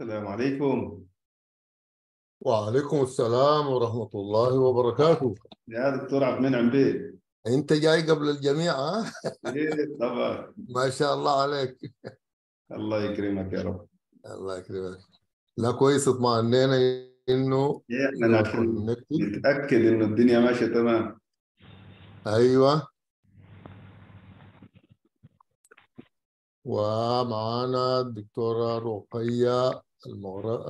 السلام عليكم. وعليكم السلام ورحمة الله وبركاته. يا دكتور عبد المنعم بيه. أنت جاي قبل الجميع ها؟ إيه طبعا. ما شاء الله عليك. الله يكرمك يا رب. الله يكرمك. لا كويس اطمئنينا إنه إيه إحنا. نتأكد إنه الدنيا ماشية تمام. أيوة. ومعانا الدكتورة رقية المغر-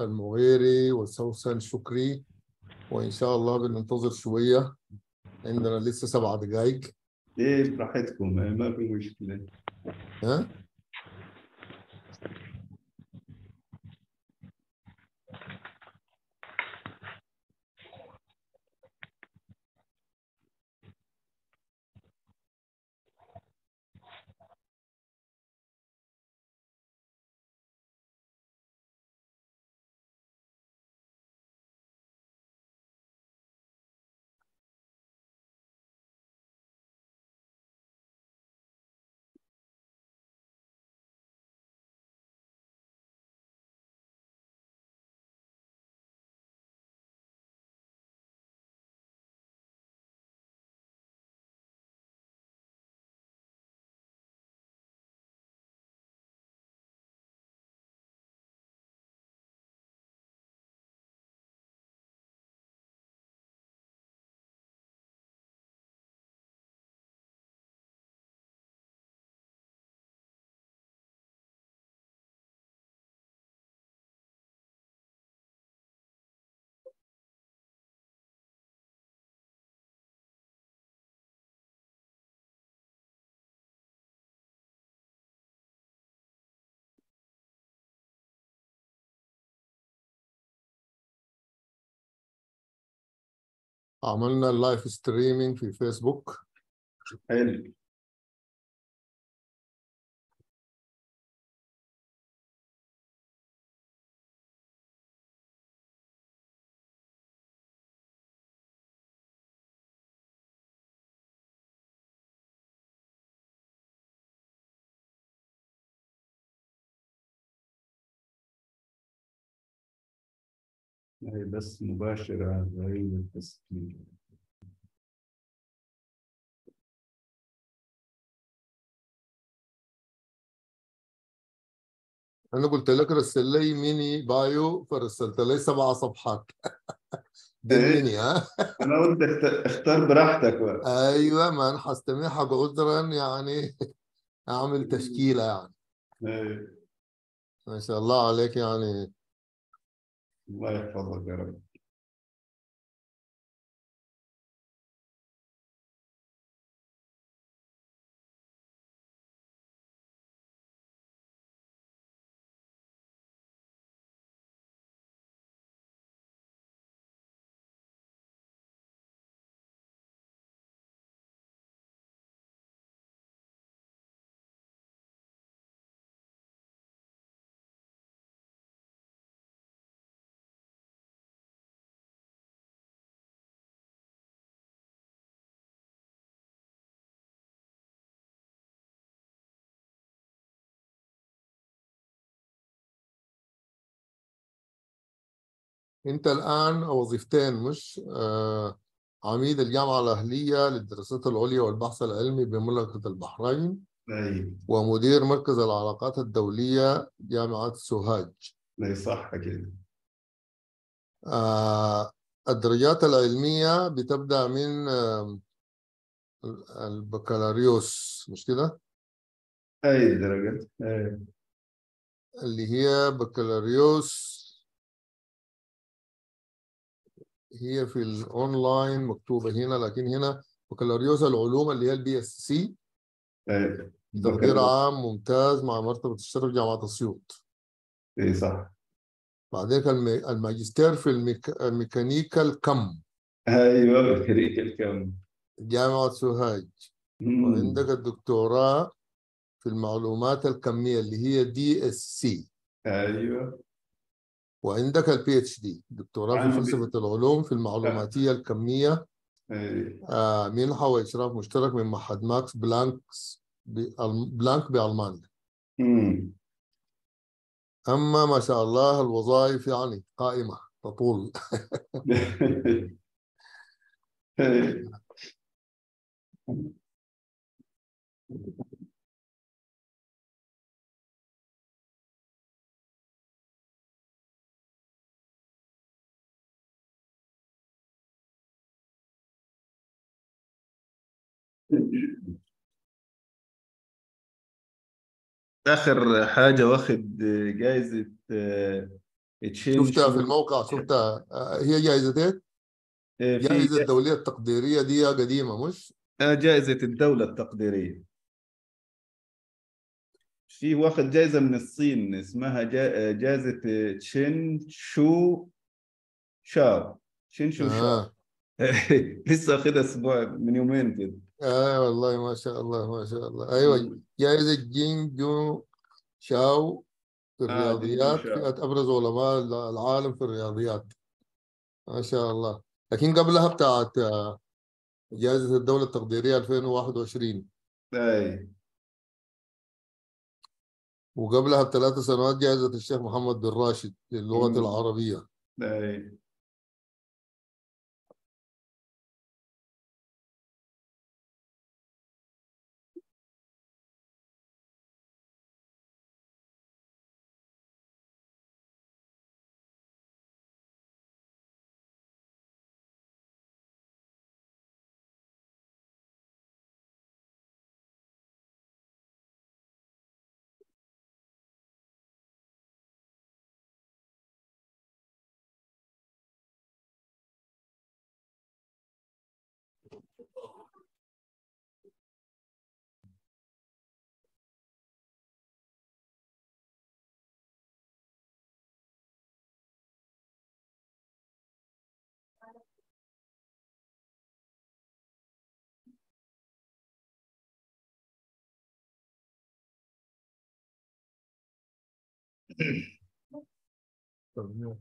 المغيري وسوسن شكري وإن شاء الله بننتظر شوية. عندنا لسه سبع دقائق إيه براحتكم ما في مشكلة. ها؟ عملنا اللايف ستريمينج في فيسبوك حلو. هي بس مباشرة غير التسجيل. أنا قلت لك رسل لي ميني بايو فرسلت لي سبع صفحات. دي إيه. ها؟ أنا قلت اخت- اختار براحتك بقى. أيوه ما أنا حستميحك عذرا يعني أعمل تشكيلة يعني. إيه. ما شاء الله عليك يعني. الله يحفظك يا انت الان وظيفتين مش آه عميد الجامعة الأهلية للدراسات العليا والبحث العلمي بمملكة البحرين أي. ومدير مركز العلاقات الدولية جامعة سوهاج. لا صح كده آه الدرجات العلمية بتبدأ من آه البكالوريوس مش كده؟ أي درجة أي. اللي هي بكالوريوس هي في الاونلاين مكتوبه هنا لكن هنا بكالوريوس العلوم اللي هي ال BSc تقدير عام ممتاز مع مرتبة الشرف جامعة أسيوط. إيه صح. بعدين الم- الماجستير في الميك... ميكانيكا الكم. أيوه فيزياء الكم جامعة سوهاج. وعندك الدكتوراه في المعلومات الكمية اللي هي DSc أيوه. وعندك ال PhD دكتوراه في فلسفة العلوم في المعلوماتية الكمية. أي. آه، منحة وإشراف مشترك من معهد ماكس بلانكس بلانك بألمانيا. مم. أما ما شاء الله الوظائف يعني قائمة تطول. آخر حاجة واخد جايزة آه، تشين شفتها في الموقع شفتها. آه، هي جائزتين آه، في جائزة الدولية التقديرية دي قديمة مش؟ آه، جائزة الدولة التقديرية. في واخد جائزة من الصين اسمها جا- آه، جائزة آه، تشين شو شاو. تشين شو شاو. آه. لسه واخدها أسبوع من يومين كده. آه والله ما شاء الله ما شاء الله. أيوة جائزة جين جو شاو في آه، الرياضيات. فئة أبرز علماء العالم في الرياضيات. ما شاء الله. لكن قبلها بتاعت آه، جائزة الدولة التقديرية 2021 أي. وقبلها بثلاث سنوات جائزة الشيخ محمد بن راشد للغة مم. العربية. اي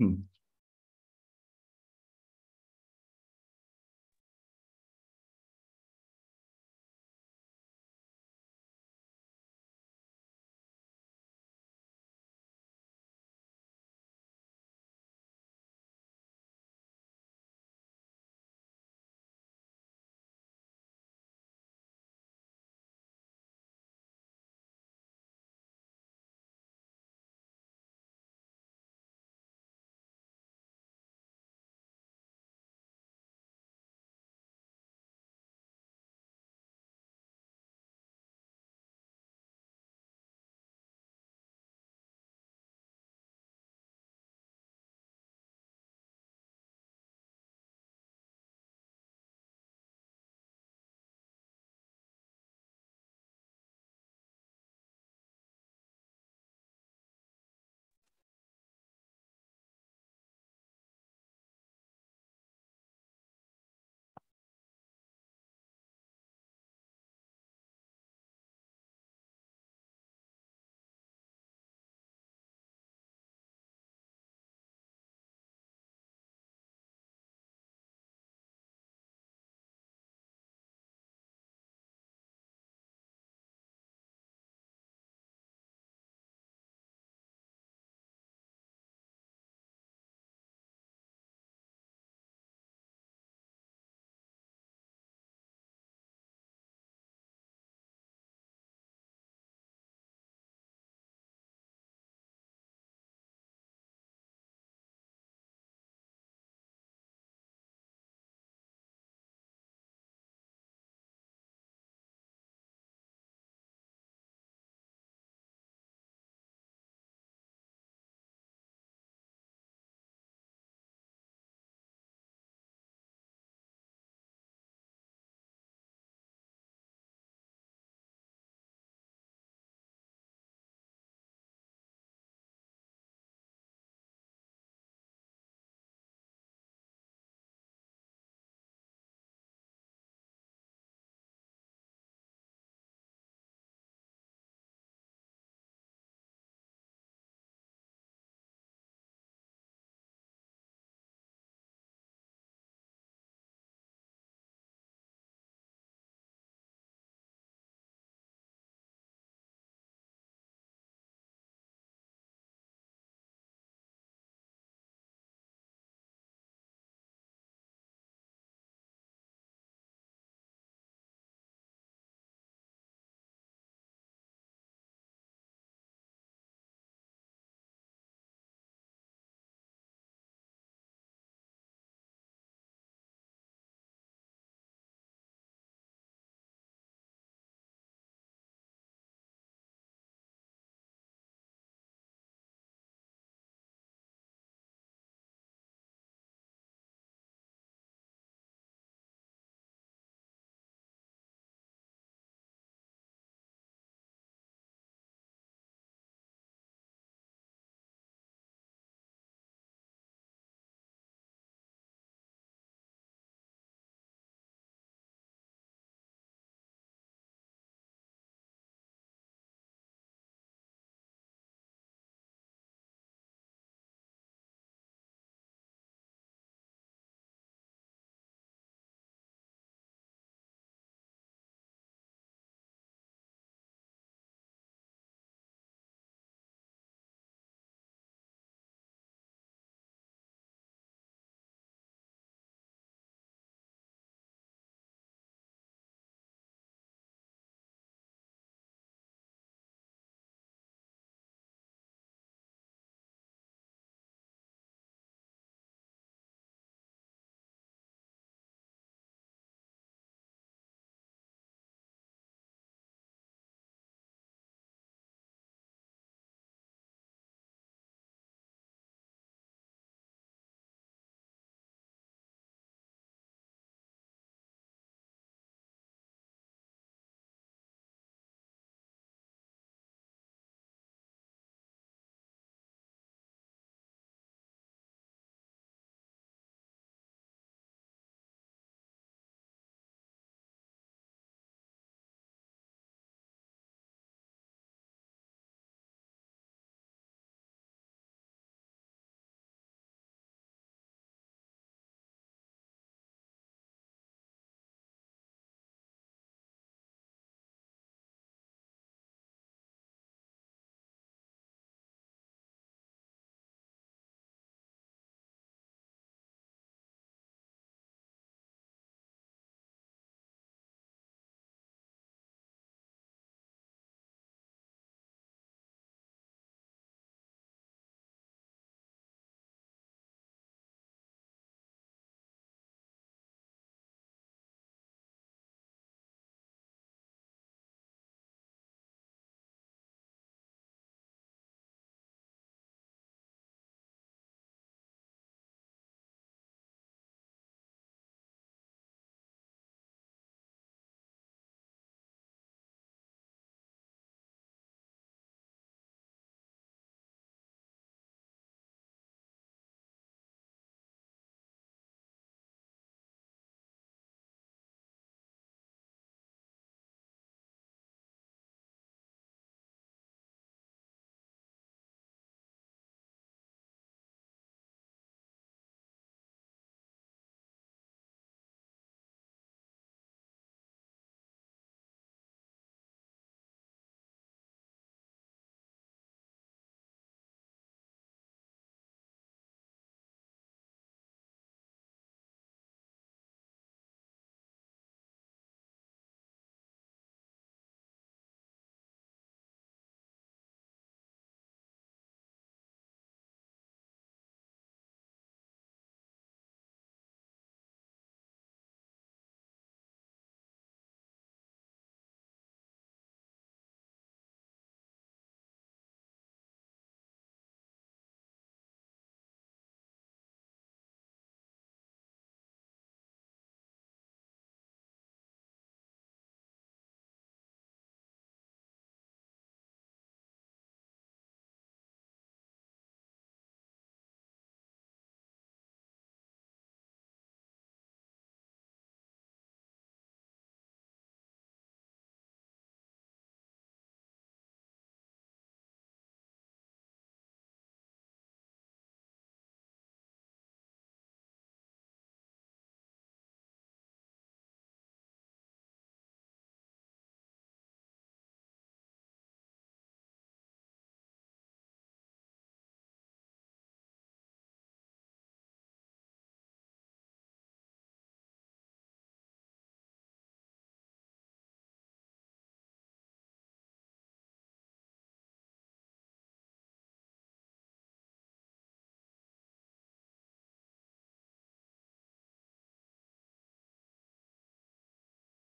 Hmm.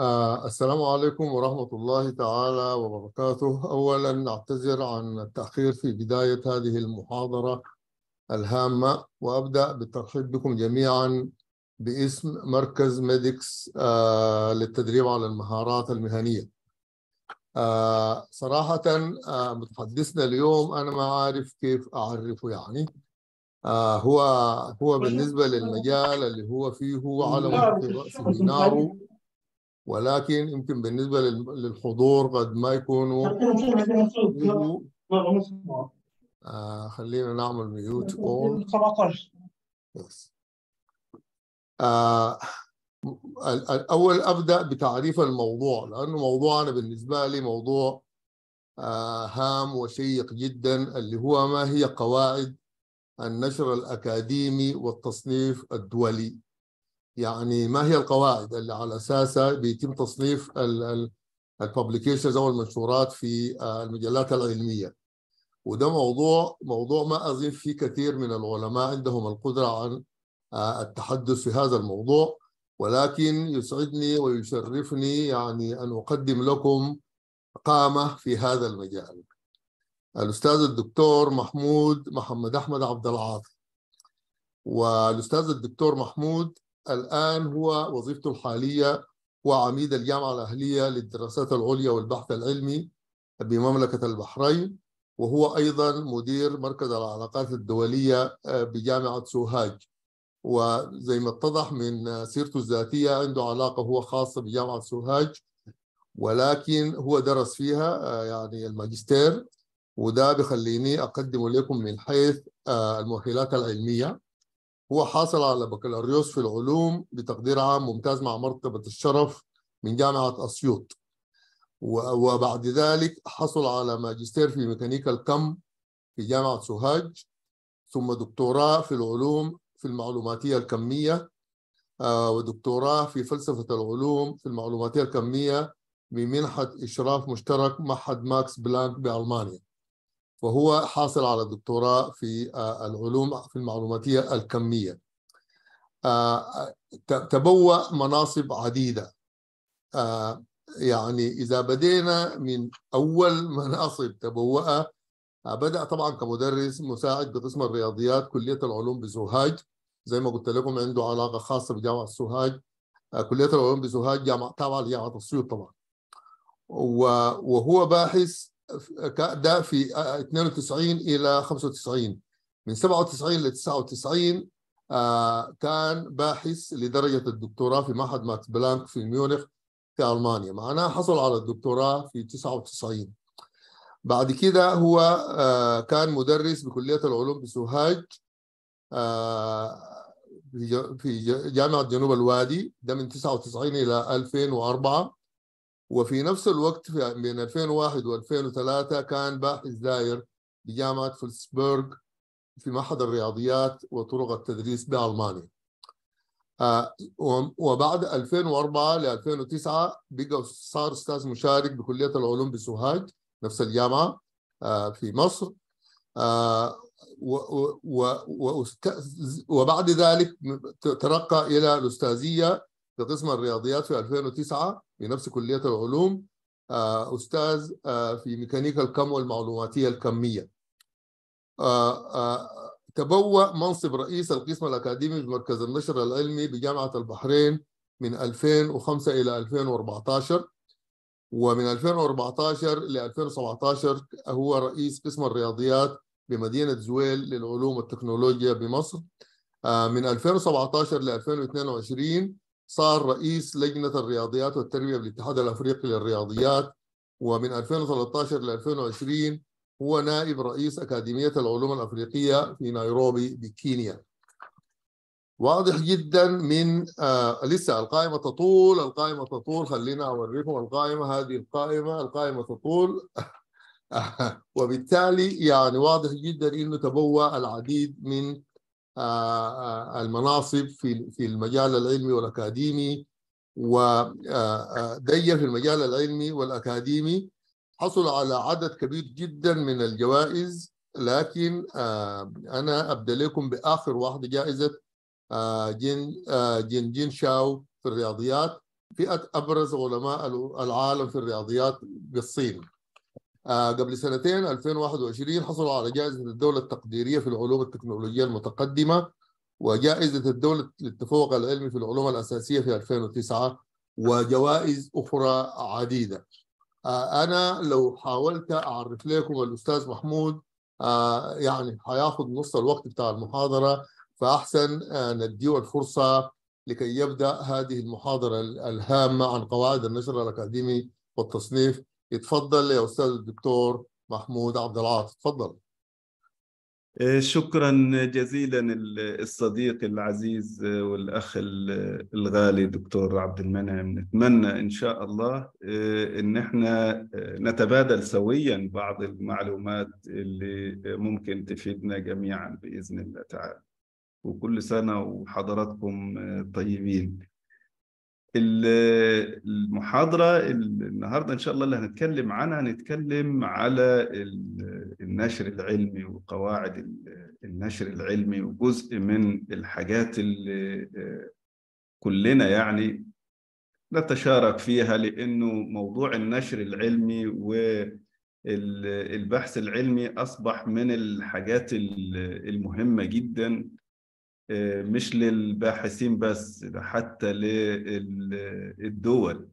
آه السلام عليكم ورحمة الله تعالى وبركاته. أولا أعتذر عن التأخير في بداية هذه المحاضرة الهامة وأبدأ بالترحيب بكم جميعا باسم مركز ميديكس آه للتدريب على المهارات المهنية. آه صراحة آه متحدثنا اليوم أنا ما عارف كيف أعرفه يعني. آه هو هو بالنسبة للمجال اللي هو فيه هو على رأسه ناره ولكن يمكن بالنسبة لل- للحضور قد ما يكونوا آه خلينا نعمل ميوت اول 17 Yes. آه ال- ال- أول أبدأ بتعريف الموضوع لأنه موضوعنا بالنسبة لي موضوع آه هام وشيق جدا اللي هو ما هي قواعد النشر الأكاديمي والتصنيف الدولي. يعني ما هي القواعد اللي على أساسها بيتم تصنيف الببليكيشنز أو المنشورات في آه، المجلات العلمية. وده موضوع موضوع ما أظن فيه كثير من العلماء عندهم القدرة عن آه، التحدث في هذا الموضوع. ولكن يسعدني ويشرفني يعني أن أقدم لكم قامة في هذا المجال. الأستاذ الدكتور محمود محمد أحمد عبد العاطي. والأستاذ الدكتور محمود الآن هو وظيفته الحالية هو عميد الجامعة الأهلية للدراسات العليا والبحث العلمي بمملكة البحرين وهو أيضا مدير مركز العلاقات الدولية بجامعة سوهاج. وزي ما اتضح من سيرته الذاتية عنده علاقة هو خاصة بجامعة سوهاج ولكن هو درس فيها آه، يعني الماجستير وده بخليني أقدم لكم من حيث آه، المؤهلات العلمية. هو حاصل على بكالوريوس في العلوم بتقدير عام ممتاز مع مرتبة الشرف من جامعة أسيوط. وبعد ذلك حصل على ماجستير في ميكانيكا الكم في جامعة سوهاج ثم دكتوراه في العلوم في المعلوماتية الكمية آه، ودكتوراه في فلسفة العلوم في المعلوماتية الكمية بمنحة إشراف مشترك معهد ماكس بلانك بألمانيا. وهو حاصل على دكتوراه في آه، العلوم في المعلوماتية الكمية. آه، تبوأ مناصب عديدة. يعني إذا بدينا من أول مناصب تبوأها بدأ طبعا كمدرس مساعد بقسم الرياضيات كلية العلوم بسوهاج زي ما قلت لكم عنده علاقة خاصة بجامعة سوهاج. آه، كلية العلوم بسوهاج جامعة تابعة لجامعة أسيوط طبعا. وهو باحث ده في آه، 92 إلى 95 من 97 ل 99 آه، كان باحث لدرجة الدكتوراه في معهد ماكس بلانك في ميونخ في ألمانيا. معناه حصل على الدكتوراه في 99 بعد كده هو آه، كان مدرس بكلية العلوم بسوهاج. آه، في جامعة جنوب الوادي ده من 99 إلى 2004 وفي نفس الوقت بين 2001 و2003 كان باحث داير بجامعة فلسبورغ في معهد الرياضيات وطرق التدريس بألمانيا. آه، وبعد 2004 ل 2009 بقى صار أستاذ مشارك بكلية العلوم بسوهاج نفس الجامعة آه، في مصر. وبعد ذلك ترقى إلى الأستاذية في قسم الرياضيات في 2009 في نفس كلية العلوم آه، أستاذ آه، في ميكانيكا الكم والمعلوماتية الكمية. آه، آه، تبوأ منصب رئيس القسم الأكاديمي بمركز النشر العلمي بجامعة البحرين من 2005 إلى 2014 ومن 2014 ل 2017 هو رئيس قسم الرياضيات بمدينة زويل للعلوم والتكنولوجيا بمصر. آه، من 2017 ل 2022 صار رئيس لجنة الرياضيات والتربية بالاتحاد الأفريقي للرياضيات. ومن 2013 ل 2020 هو نائب رئيس أكاديمية العلوم الأفريقية في نيروبي بكينيا. واضح جدا من آه لسه القائمة تطول القائمة تطول خلينا أوريكم القائمة هذه القائمة القائمة تطول. وبالتالي يعني واضح جدا إنه تبوأ العديد من آه، آه، المناصب في في المجال العلمي والأكاديمي ودي في المجال العلمي والأكاديمي. حصل على عدد كبير جدا من الجوائز لكن آه، أنا أبدأ لكم بآخر واحدة جائزة آه، جين آه، جين جين شاو في الرياضيات. فئة أبرز علماء العالم في الرياضيات بالصين. آه، قبل سنتين 2021 حصلوا على جائزة الدولة التقديرية في العلوم التكنولوجية المتقدمة وجائزة الدولة للتفوق العلمي في العلوم الأساسية في 2009 وجوائز أخرى عديدة. آه، أنا لو حاولت أعرف لكم الأستاذ محمود آه، يعني حياخذ نص الوقت بتاع المحاضرة فأحسن آه، نديه الفرصة لكي يبدأ هذه المحاضرة ال- الهامة عن قواعد النشر الأكاديمي والتصنيف. يتفضل يا أستاذ الدكتور محمود عبد العاطي تفضل آه، شكرا جزيلا ال- الصديق العزيز آه، والأخ ال- الغالي دكتور عبد المنعم. نتمنى إن شاء الله آه، إن إحنا نتبادل سويا بعض المعلومات اللي ممكن تفيدنا جميعا بإذن الله تعالى. وكل سنة وحضراتكم طيبين. المحاضرة ال- النهاردة إن شاء الله اللي هنتكلم عنها هنتكلم على ال- النشر العلمي وقواعد ال- النشر العلمي وجزء من الحاجات اللي آه، كلنا يعني نتشارك فيها لأنه موضوع النشر العلمي والبحث العلمي أصبح من الحاجات ال- المهمة جدا. مش للباحثين بس حتى للدول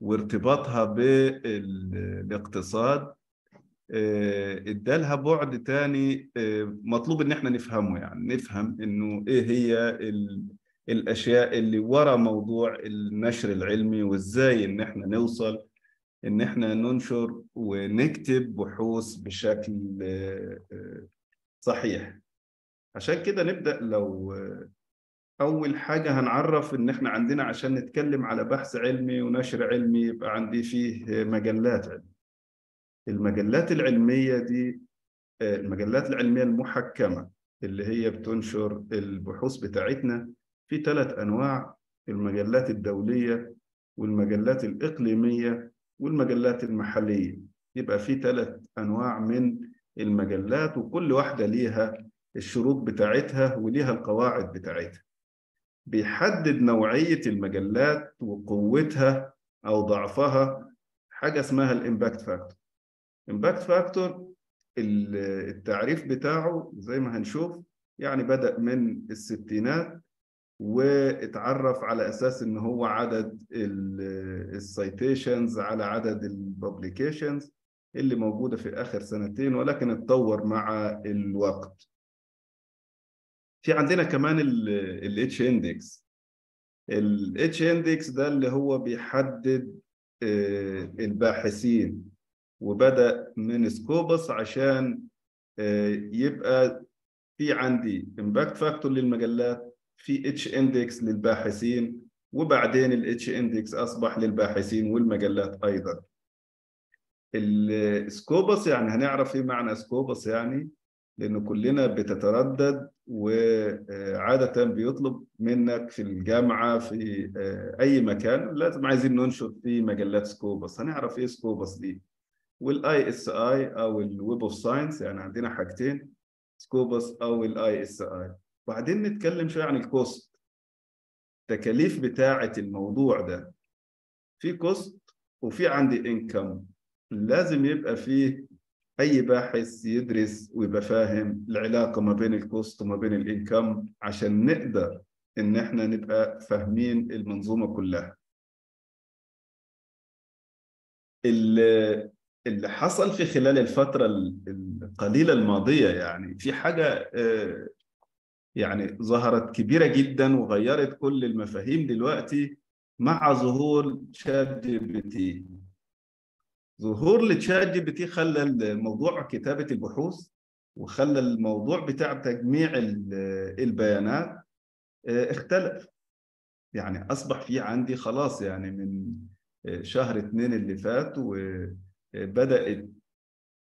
وارتباطها بالاقتصاد آه، ادالها بعد تاني آه، مطلوب إن إحنا نفهمه يعني نفهم إنه إيه هي ال- الأشياء اللي ورا موضوع النشر العلمي وإزاي إن إحنا نوصل إن إحنا ننشر ونكتب بحوث بشكل آه، آه، صحيح. عشان كده نبدأ لو أول حاجة هنعرف إن إحنا عندنا عشان نتكلم على بحث علمي ونشر علمي يبقى عندي فيه مجلات علمية. المجلات العلمية دي المجلات العلمية المحكمة اللي هي بتنشر البحوث بتاعتنا في ثلاث أنواع المجلات الدولية والمجلات الإقليمية والمجلات المحلية يبقى في ثلاث أنواع من المجلات وكل واحدة ليها الشروط بتاعتها وليها القواعد بتاعتها. بيحدد نوعية المجلات وقوتها أو ضعفها. حاجة اسمها ال impact factor. impact factor التعريف بتاعه زي ما هنشوف يعني بدأ من الستينات واتعرف على أساس إن هو عدد ال citations على عدد ال publications اللي موجودة في آخر سنتين ولكن اتطور مع الوقت. في عندنا كمان ال H-index ال H-index ده اللي هو بيحدد آه، الباحثين وبدأ من Scopus عشان آه، يبقى في عندي impact factor للمجلات في H-index للباحثين وبعدين ال H-index أصبح للباحثين والمجلات أيضا. ال Scopus يعني هنعرف إيه معنى Scopus يعني؟ لأنه كلنا بتتردد وعاده بيطلب منك في الجامعة في أي مكان لازم عايزين ننشر في مجلات Scopus هنعرف إيه Scopus دي؟ وال ISI أو ال Web of Science يعني عندنا حاجتين Scopus أو ال ISI وبعدين نتكلم شوية عن ال cost التكاليف بتاعة الموضوع ده في cost وفي عندي income لازم يبقى فيه أي باحث يدرس ويبقى فاهم العلاقة ما بين ال cost وما بين ال income عشان نقدر إن إحنا نبقى فاهمين المنظومة كلها. اللي اللي حصل في خلال الفترة القليلة الماضية يعني في حاجة يعني ظهرت كبيرة جدا وغيرت كل المفاهيم دلوقتي مع ظهور ChatGPT. ظهور ل ChatGPT خلى الموضوع كتابة البحوث وخلى الموضوع بتاع تجميع البيانات اختلف. يعني أصبح في عندي خلاص يعني من شهر اثنين اللي فات وبدات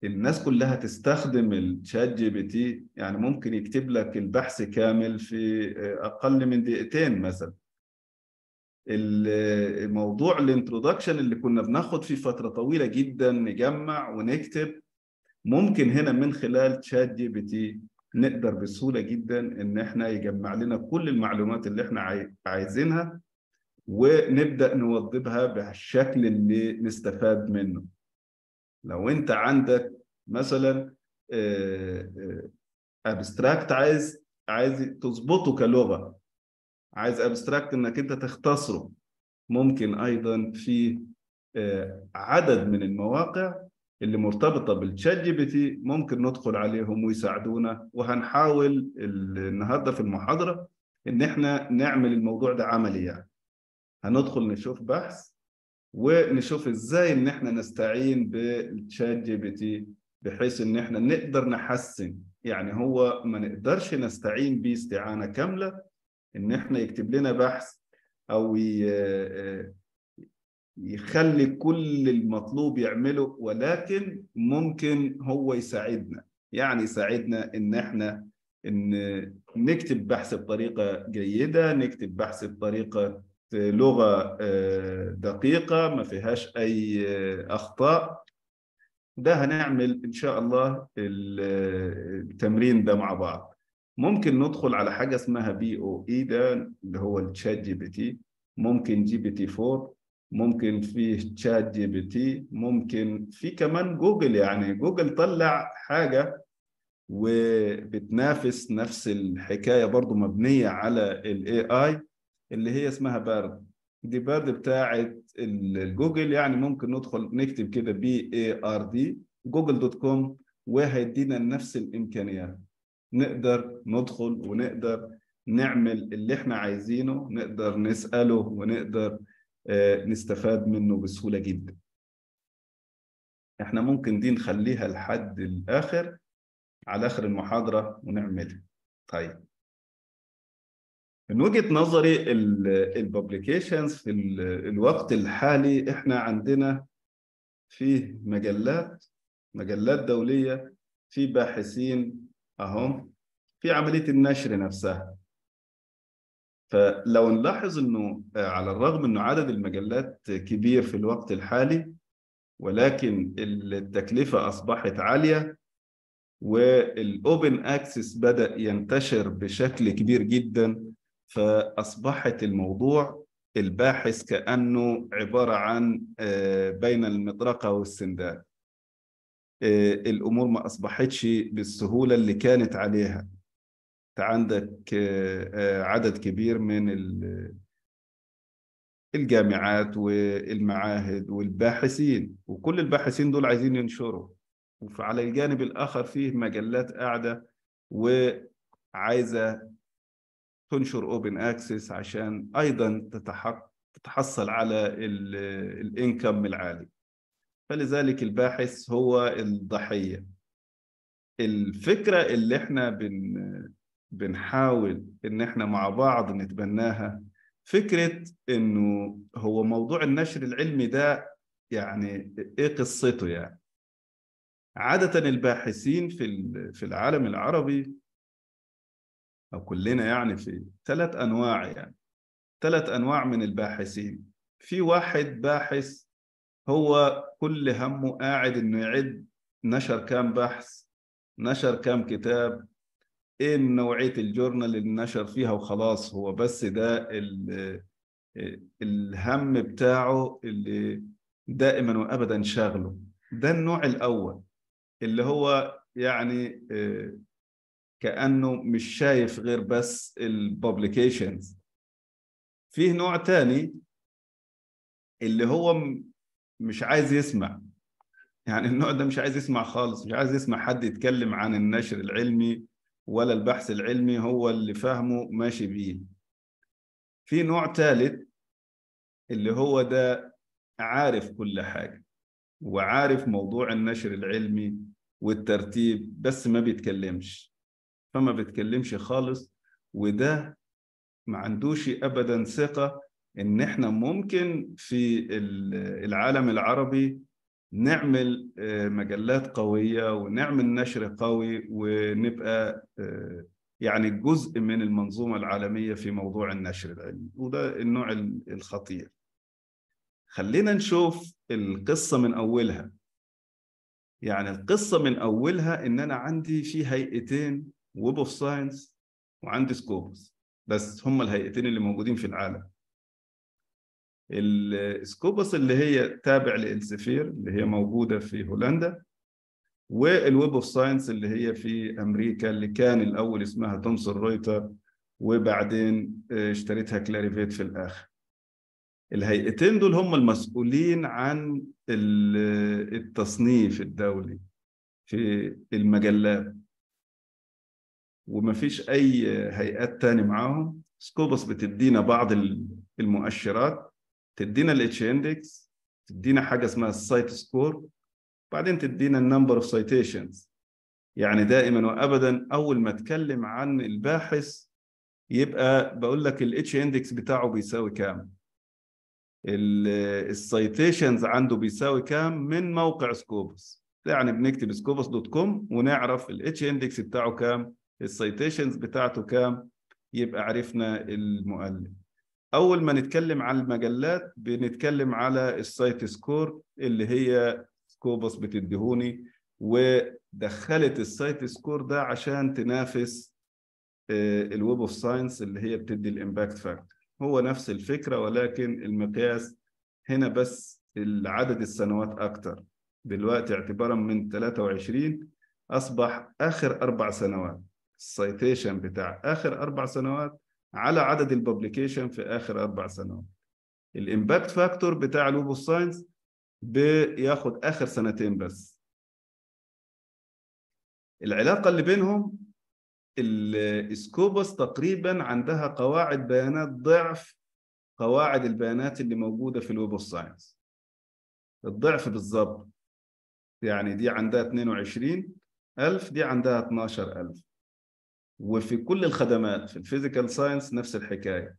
الناس كلها تستخدم ال ChatGPT. يعني ممكن يكتب لك البحث كامل في أقل من دقيقتين مثلا. الموضوع ال introduction اللي كنا بناخد فيه فترة طويلة جدا نجمع ونكتب ممكن هنا من خلال ChatGPT نقدر بسهولة جدا إن إحنا يجمع لنا كل المعلومات اللي إحنا عايزينها ونبدأ نوضبها بالشكل اللي نستفاد منه. لو أنت عندك مثلا abstract عايز عايز تظبطه كلغة عايز abstract إنك أنت تختصره. ممكن أيضا في آه، عدد من المواقع اللي مرتبطة بال ChatGPT ممكن ندخل عليهم ويساعدونا وهنحاول ال- النهاردة في المحاضرة إن إحنا نعمل الموضوع ده عملي يعني. هندخل نشوف بحث ونشوف إزاي إن إحنا نستعين بال ChatGPT بحيث إن إحنا نقدر نحسن. يعني هو ما نقدرش نستعين بيه استعانة كاملة إن إحنا يكتب لنا بحث ي- يخلي كل المطلوب يعمله ولكن ممكن هو يساعدنا. يعني يساعدنا إن إحنا إن نكتب بحث بطريقة جيدة نكتب بحث بطريقة لغة آه، دقيقة ما فيهاش أي آه، أخطاء. ده هنعمل إن شاء الله ال- التمرين ده مع بعض. ممكن ندخل على حاجة اسمها Poe ده اللي هو ال ChatGPT. ممكن GPT 4 ممكن فيه ChatGPT. ممكن في كمان جوجل يعني. جوجل طلع حاجة وبتنافس نفس الحكاية برضو مبنية على ال AI اللي هي اسمها Bard دي Bard بتاعت الجوجل يعني. ممكن ندخل نكتب كده B A R D Google dot com وهيدينا نفس الإمكانيات. نقدر ندخل ونقدر نعمل اللي إحنا عايزينه نقدر نسأله ونقدر آه، نستفاد منه بسهولة جدا. إحنا ممكن دي نخليها لحد الآخر على آخر المحاضرة ونعملها. طيب. من وجهة نظري الببليكيشنز في ال- الوقت الحالي إحنا عندنا فيه مجلات مجلات دولية في باحثين اهم في عملية النشر نفسها. فلو نلاحظ إنه آه، على الرغم إنه عدد المجلات كبير في الوقت الحالي ولكن التكلفة أصبحت عالية وال open access بدأ ينتشر بشكل كبير جدا فأصبحت الموضوع الباحث كأنه عبارة عن آه، بين المطرقة والسندان آه، الأمور ما أصبحتش بالسهولة اللي كانت عليها. عندك آه، آه، عدد كبير من ال- الجامعات والمعاهد والباحثين وكل الباحثين دول عايزين ينشروا. وعلى الجانب الآخر فيه مجلات قاعدة وعايزة تنشر open access عشان أيضا تتحصل على الانكم العالي. فلذلك الباحث هو الضحية. الفكرة اللي إحنا بن بنحاول إن إحنا مع بعض نتبناها. فكرة إنه هو موضوع النشر العلمي ده يعني إيه قصته يعني؟ عادة الباحثين في في العالم العربي أو كلنا يعني في ثلاث أنواع يعني. ثلاث أنواع من الباحثين. في واحد باحث هو كل همه قاعد إنه يعد نشر كام بحث نشر كام كتاب إيه نوعية الجورنال اللي نشر فيها وخلاص؟ هو بس ده ال- الهم بتاعه اللي دائما وابدا شاغله. ده النوع الأول اللي هو يعني آه، كأنه مش شايف غير بس الببليكيشنز فيه نوع تاني اللي هو مش عايز يسمع. يعني النوع ده مش عايز يسمع خالص مش عايز يسمع حد يتكلم عن النشر العلمي ولا البحث العلمي هو اللي فاهمه ماشي بيه. في نوع ثالث اللي هو ده عارف كل حاجة وعارف موضوع النشر العلمي والترتيب بس ما بيتكلمش. فما بيتكلمش خالص وده ما عندوش ابدا ثقة إن إحنا ممكن في ال- العالم العربي نعمل آه، مجلات قوية ونعمل نشر قوي ونبقى آه، يعني جزء من المنظومة العالمية في موضوع النشر العلمي وده النوع ال- الخطير. خلينا نشوف القصة من أولها. يعني القصة من أولها إن أنا عندي في هيئتين Web of Science وعندي Scopus بس هم الهيئتين اللي موجودين في العالم. ال Scopus اللي هي تابع ل Elsevier اللي هي موجودة في هولندا وال Web of Science اللي هي في أمريكا اللي كان الأول اسمها Thomson Reuters وبعدين اشتريتها Clarivate في الآخر. الهيئتين دول هم المسؤولين عن ال- التصنيف الدولي في المجلات. ومفيش أي هيئات تاني معاهم. Scopus بتدينا بعض ال- المؤشرات. تدينا ال H-index تدينا حاجة اسمها ال CiteScore بعدين تدينا ال number of citations يعني دائما وابدا أول ما أتكلم عن الباحث يبقى بقول لك ال H-index بتاعه بيساوي كام؟ ال citations عنده بيساوي كام من موقع Scopus يعني بنكتب Scopus dot com ونعرف ال H-index بتاعه كام ال citations بتاعته كام يبقى عرفنا المؤلف. أول ما نتكلم عن المجلات بنتكلم على ال CiteScore اللي هي Scopus بتديهوني ودخلت ال CiteScore ده عشان تنافس ال Web of Science اللي هي بتدي ال impact factor هو نفس الفكرة ولكن المقياس هنا بس عدد السنوات أكتر. دلوقتي اعتبارا من 23 أصبح آخر أربع سنوات. ال citation بتاع آخر أربع سنوات على عدد ال publication في آخر أربع سنوات. ال impact factor بتاع ال Web of Science بياخد آخر سنتين بس. العلاقة اللي بينهم ال Scopus تقريبا عندها قواعد بيانات ضعف قواعد البيانات اللي موجودة في ال Web Science الضعف بالظبط يعني دي عندها 22000 دي عندها 12000 وفي كل الخدمات في ال physical science نفس الحكاية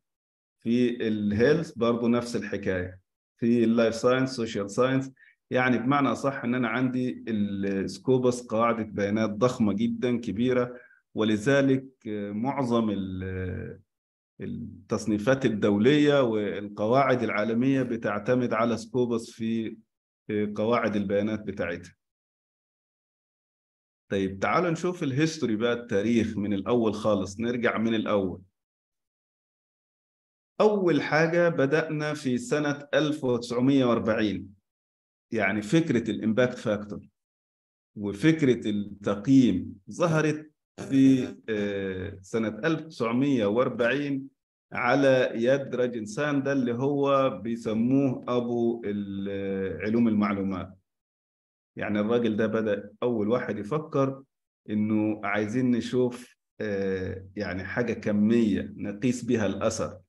في ال health برضه نفس الحكاية في ال life science social science. يعني بمعنى صح إن أنا عندي ال Scopus قاعدة بيانات ضخمة جدا كبيرة ولذلك معظم التصنيفات الدولية والقواعد العالمية بتعتمد على Scopus في قواعد البيانات بتاعتها. طيب تعالوا نشوف ال history بقى التاريخ من الأول خالص نرجع من الأول. أول حاجة بدأنا في سنة 1940 يعني فكرة ال impact factor وفكرة التقييم ظهرت في سنة 1940 على يد راجنسان ده اللي هو بيسموه أبو علوم المعلومات. يعني الراجل ده بدأ أول واحد يفكر إنه عايزين نشوف يعني حاجة كمية نقيس بها الأثر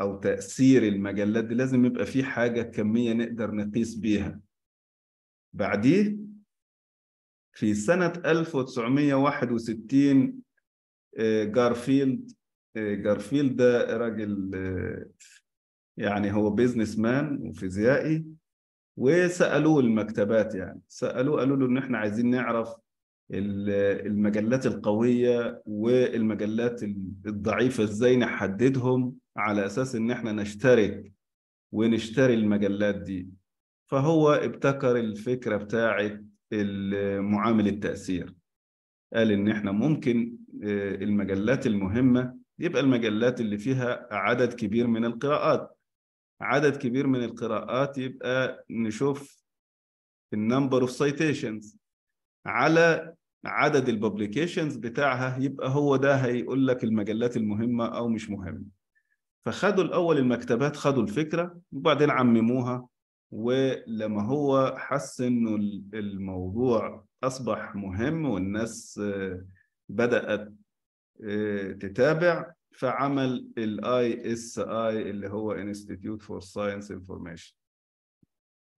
أو تأثير المجلات دي. لازم يبقى في حاجة كمية نقدر نقيس بيها. بعديه في سنة 1961 جارفيلد جارفيلد ده راجل يعني هو businessman وفيزيائي. وسألوه المكتبات يعني. سألوه قالوا له إن إحنا عايزين نعرف المجلات القوية والمجلات الضعيفة إزاي نحددهم على أساس إن إحنا نشترك ونشتري المجلات دي. فهو ابتكر الفكرة بتاعة معامل التأثير. قال إن إحنا ممكن المجلات المهمة يبقى المجلات اللي فيها عدد كبير من القراءات. عدد كبير من القراءات يبقى نشوف ال number of citations على عدد ال publications بتاعها يبقى هو ده هيقول لك المجلات المهمة أو مش مهمة. فخدوا الأول المكتبات خدوا الفكرة وبعدين عمموها. ولما هو حس إنه الموضوع أصبح مهم والناس بدأت تتابع فعمل ال ISI اللي هو Institute for Science Information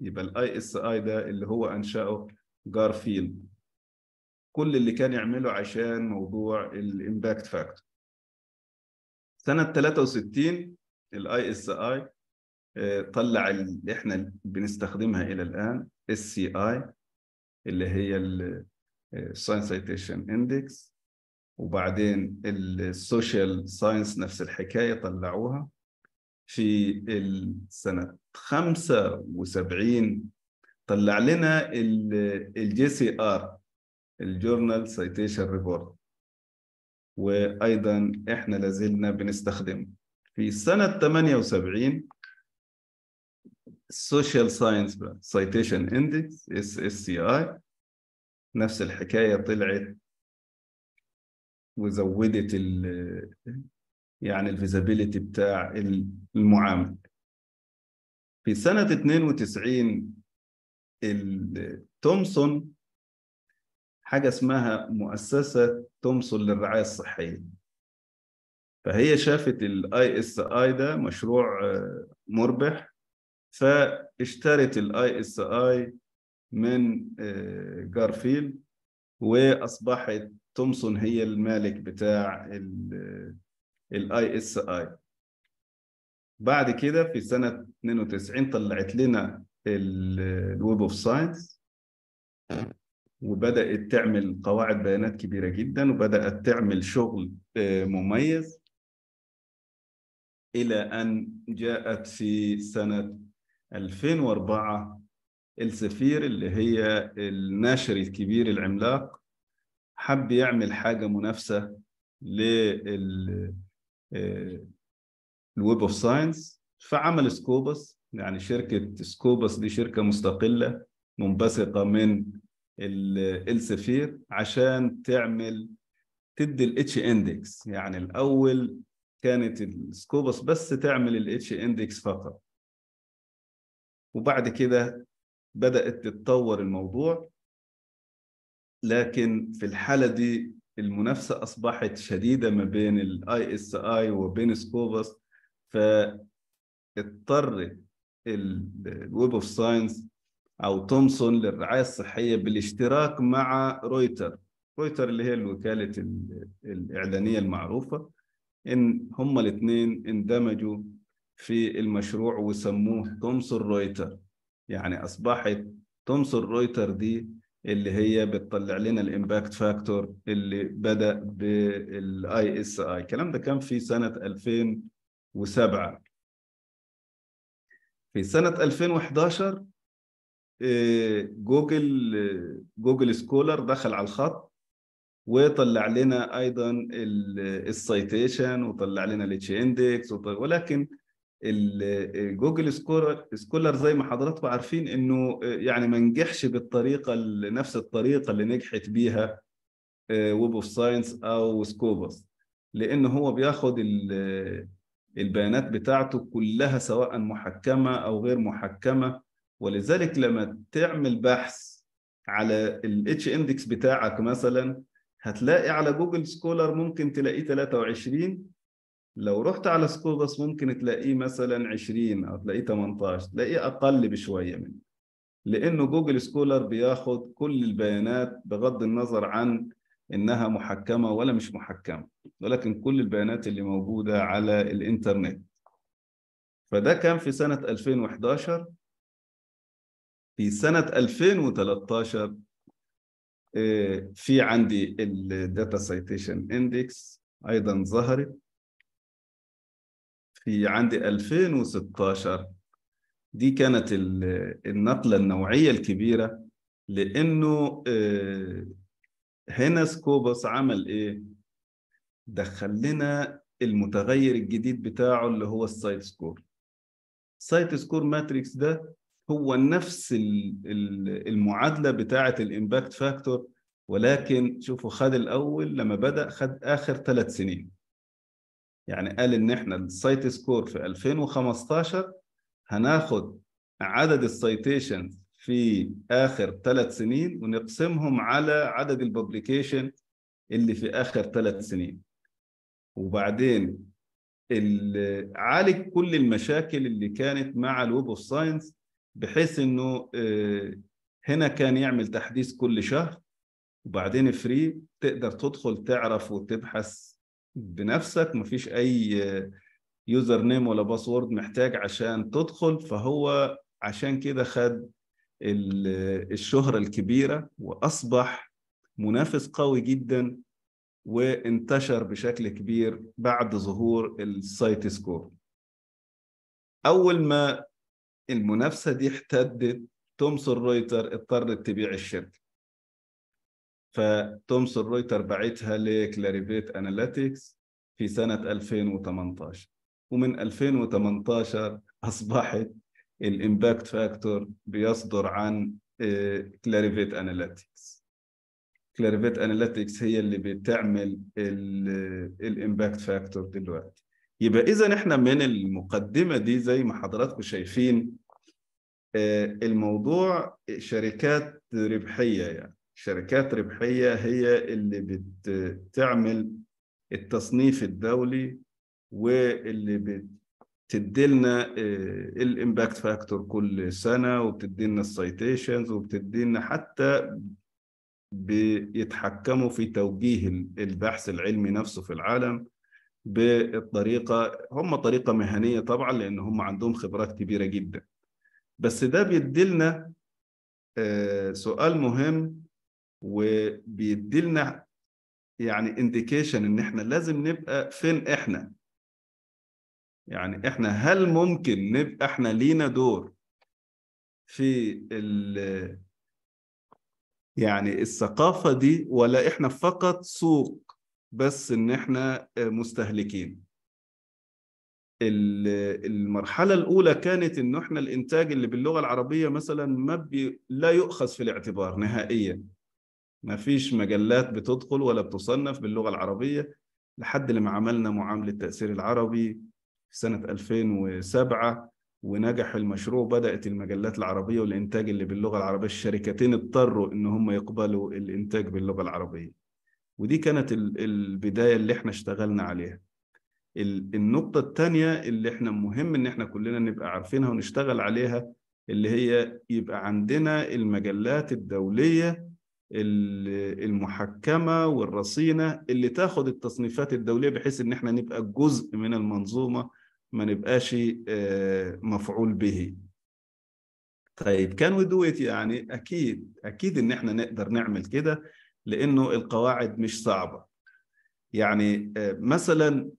يبقى ال ISI ده اللي هو أنشأه جارفيلد كل اللي كان يعمله عشان موضوع ال impact factor سنة 63 ال ISI طلع اللي إحنا بنستخدمها إلى الآن SCI اللي هي ال Science Citation Index وبعدين ال social science نفس الحكاية طلعوها في السنة 75 طلع لنا ال JCR ال Journal Citation Report. وأيضا إحنا لازلنا بنستخدمه. في سنة 78 ال Social Science Citation Index SSCI نفس الحكاية طلعت وزودت يعني ال visibility بتاع المعامل. في سنة 92 Thomson حاجة اسمها مؤسسة Thomson للرعاية الصحية. فهي شافت ال ISI ده مشروع مربح فاشترت ال ISI من جارفيلد وأصبحت Thomson هي المالك بتاع ال ISI بعد كده في سنة 92 طلعت لنا ال Web of Science وبدأت تعمل قواعد بيانات كبيرة جدا وبدأت تعمل شغل مميز. إلى أن جاءت في سنة 2004 Elsevier اللي هي الناشر الكبير العملاق حب يعمل حاجة منافسة لل ال Web of Science فعمل Scopus يعني شركة Scopus دي شركة مستقلة منبثقة من Elsevier عشان تعمل تدي ال H-index يعني الأول كانت ال Scopus بس تعمل ال H-index فقط. وبعد كده بدأت تتطور الموضوع. لكن في الحالة دي المنافسة أصبحت شديدة ما بين ال ISI وبين Scopus فاضطر ال Web of Science أو Thomson للرعاية الصحية بالاشتراك مع Reuters Reuters اللي هي الوكالة الإعلانية المعروفة إن هما الاثنين اندمجوا في المشروع وسموه Thomson Reuters يعني أصبحت Thomson Reuters دي اللي هي بتطلع لنا ال impact factor اللي بدأ بال ISI الكلام ده كان في سنة 2007 في سنة 2011 Google Google Scholar دخل على الخط وطلع لنا أيضا ال citation وطلع لنا ال H-index ولكن Google Scholar زي ما حضراتكم عارفين إنه يعني ما نجحش بالطريقة نفس الطريقة اللي نجحت بيها Web of Science أو Scopus لأنه هو بياخد البيانات بتاعته كلها سواء محكمة أو غير محكمة. ولذلك لما تعمل بحث على ال H-index بتاعك مثلا هتلاقي على Google Scholar ممكن تلاقيه 23 لو رحت على Scopus ممكن تلاقيه مثلا 20 أو تلاقيه 18 تلاقيه أقل بشوية منه لأنه Google Scholar بياخد كل البيانات بغض النظر عن إنها محكمة ولا مش محكمة ولكن كل البيانات اللي موجودة على الإنترنت. فده كان في سنة 2011 في سنة 2013 في عندي ال Data Citation Index أيضا ظهرت. في عندي 2016 دي كانت النقلة النوعية الكبيرة لأنه هنا Scopus عمل إيه؟ دخل لنا المتغير الجديد بتاعه اللي هو ال CiteScore. ال CiteScore metrics ده هو نفس المعادلة بتاعة ال impact factor ولكن شوفوا خد الأول لما بدأ خد آخر ثلاث سنين. يعني قال إن إحنا ال CiteScore في 2015 هناخد عدد ال citation في آخر ثلاث سنين ونقسمهم على عدد ال publication اللي في آخر ثلاث سنين. وبعدين عالج كل المشاكل اللي كانت مع ال Web of Science بحيث إنه هنا كان يعمل تحديث كل شهر وبعدين free تقدر تدخل تعرف وتبحث بنفسك مفيش أي username ولا password محتاج عشان تدخل. فهو عشان كده خد الشهرة الكبيرة وأصبح منافس قوي جدا وانتشر بشكل كبير بعد ظهور ال CiteScore. أول ما المنافسة دي احتدت Thomson Reuters اضطرت تبيع الشركة. ف Thomson Reuters باعتها ل Clarivate Analytics في سنة 2018 ومن 2018 أصبحت ال impact factor بيصدر عن Clarivate Analytics. Clarivate Analytics هي اللي بتعمل ال impact factor دلوقتي. يبقى إذا إحنا من المقدمة دي زي ما حضراتكم شايفين آه، الموضوع شركات ربحية يعني. شركات ربحية هي اللي بتعمل التصنيف الدولي واللي بتديلنا ال impact factor كل سنة وبتديلنا ال citations وبتديلنا حتى بيتحكموا في توجيه البحث العلمي نفسه في العالم بالطريقة هم طريقة مهنية طبعا لأن هم عندهم خبرات كبيرة جدا. بس ده بيديلنا آه، سؤال مهم وبيديلنا يعني indication إن إحنا لازم نبقى فين إحنا. يعني إحنا هل ممكن نبقى إحنا لينا دور في ال يعني الثقافة دي ولا إحنا فقط سوق بس إن إحنا مستهلكين؟ ال- المرحلة الأولى كانت إنه إحنا الإنتاج اللي باللغة العربية مثلا ما بي لا يؤخذ في الاعتبار نهائيا. ما فيش مجلات بتدخل ولا بتصنف باللغة العربية لحد لما عملنا معاملة تأثير العربي في سنة 2007 ونجح المشروع بدأت المجلات العربية والإنتاج اللي باللغة العربية الشركتين اضطروا إن هم يقبلوا الإنتاج باللغة العربية. ودي كانت ال- البداية اللي إحنا اشتغلنا عليها. ال- النقطة التانية اللي إحنا مهم إن إحنا كلنا نبقى عارفينها ونشتغل عليها اللي هي يبقى عندنا المجلات الدولية ال- المحكمة والرصينة اللي تاخد التصنيفات الدولية بحيث إن إحنا نبقى جزء من المنظومة ما نبقاش آه، مفعول به. طيب كان ودوت يعني أكيد أكيد إن إحنا نقدر نعمل كده لأنه القواعد مش صعبة. يعني آه، مثلا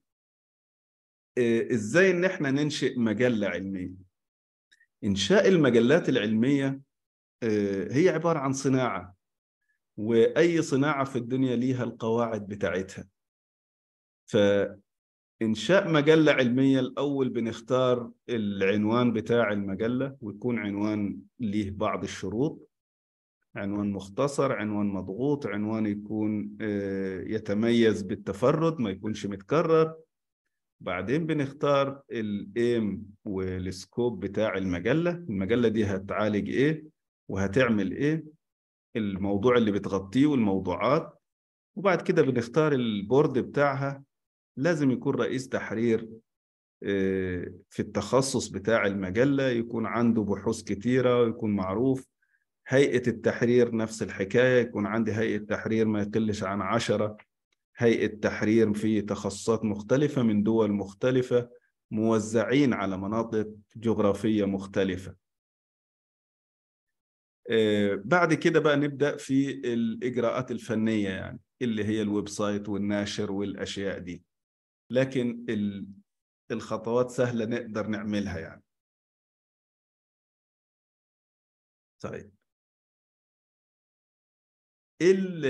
آه، إزاي إن إحنا ننشئ مجلة علمية؟ إنشاء المجلات العلمية آه، هي عبارة عن صناعة. وأي صناعة في الدنيا ليها القواعد بتاعتها. فإنشاء مجلة علمية الأول بنختار العنوان بتاع المجلة ويكون عنوان ليه بعض الشروط. عنوان مختصر عنوان مضغوط عنوان يكون آه، يتميز بالتفرد ما يكونش متكرر. بعدين بنختار الأيم والسكوب بتاع المجلة. المجلة دي هتعالج إيه؟ وهتعمل إيه؟ الموضوع اللي بتغطيه والموضوعات وبعد كده بنختار البورد بتاعها. لازم يكون رئيس تحرير آه، في التخصص بتاع المجلة يكون عنده بحوث كتيرة ويكون معروف. هيئة التحرير نفس الحكاية يكون عندي هيئة تحرير ما يقلش عن عشرة. هيئة تحرير في تخصصات مختلفة من دول مختلفة موزعين على مناطق جغرافية مختلفة. بعد كده بقى نبدأ في الإجراءات الفنية يعني اللي هي ال website والناشر والأشياء دي. لكن ال- الخطوات سهلة نقدر نعملها يعني. طيب. إيه ال-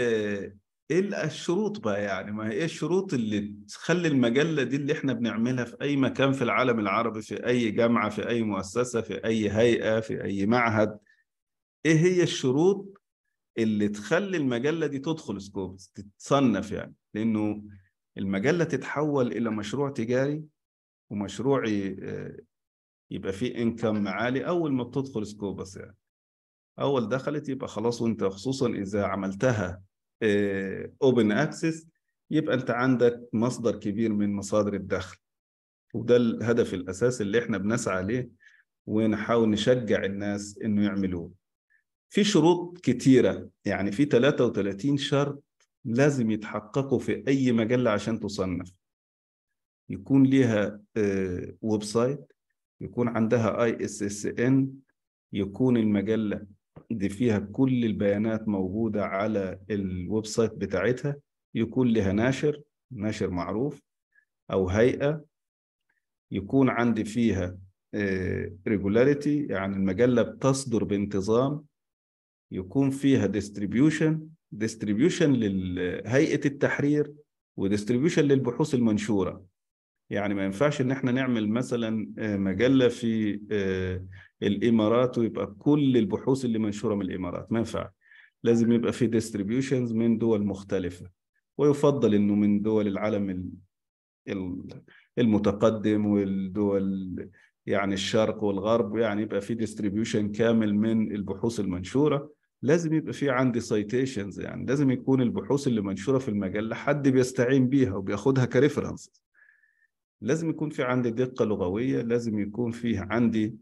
إيه ال- الشروط بقى يعني ما هي إيه الشروط اللي تخلي المجلة دي اللي إحنا بنعملها في أي مكان في العالم العربي في أي جامعة في أي مؤسسة في أي هيئة في أي معهد إيه هي الشروط اللي تخلي المجلة دي تدخل Scopus تتصنف يعني؟ لأنه المجلة تتحول إلى مشروع تجاري ومشروع آه، يبقى فيه income عالي أول ما بتدخل Scopus يعني. أول دخلت يبقى خلاص وأنت خصوصا إذا عملتها open access يبقى أنت عندك مصدر كبير من مصادر الدخل. وده الهدف الأساسي اللي إحنا بنسعى عليه ونحاول نشجع الناس إنه يعملوه. في شروط كتيرة. يعني في 33 شرط لازم يتحققوا في أي مجلة عشان تصنف. يكون ليها آه، website يكون عندها ISSN يكون المجلة دي فيها كل البيانات موجودة على ال website بتاعتها. يكون لها ناشر ناشر معروف أو هيئة. يكون عندي فيها regularity يعني المجلة بتصدر بانتظام. يكون فيها distribution distribution لهيئة التحرير و distribution للبحوث المنشورة. يعني ما ينفعش إن إحنا نعمل مثلا آه، مجلة في آه، الإمارات ويبقى كل البحوث اللي منشورة من الإمارات. ما ينفع. لازم يبقى في distributions من دول مختلفة. ويفضل إنه من دول العالم ال- ال- المتقدم والدول يعني الشرق والغرب يعني يبقى في distribution كامل من البحوث المنشورة. لازم يبقى في عندي citations يعني لازم يكون البحوث اللي منشورة في المجله حد بيستعين بيها وبياخدها ك reference لازم يكون في عندي دقة لغوية لازم يكون فيه عندي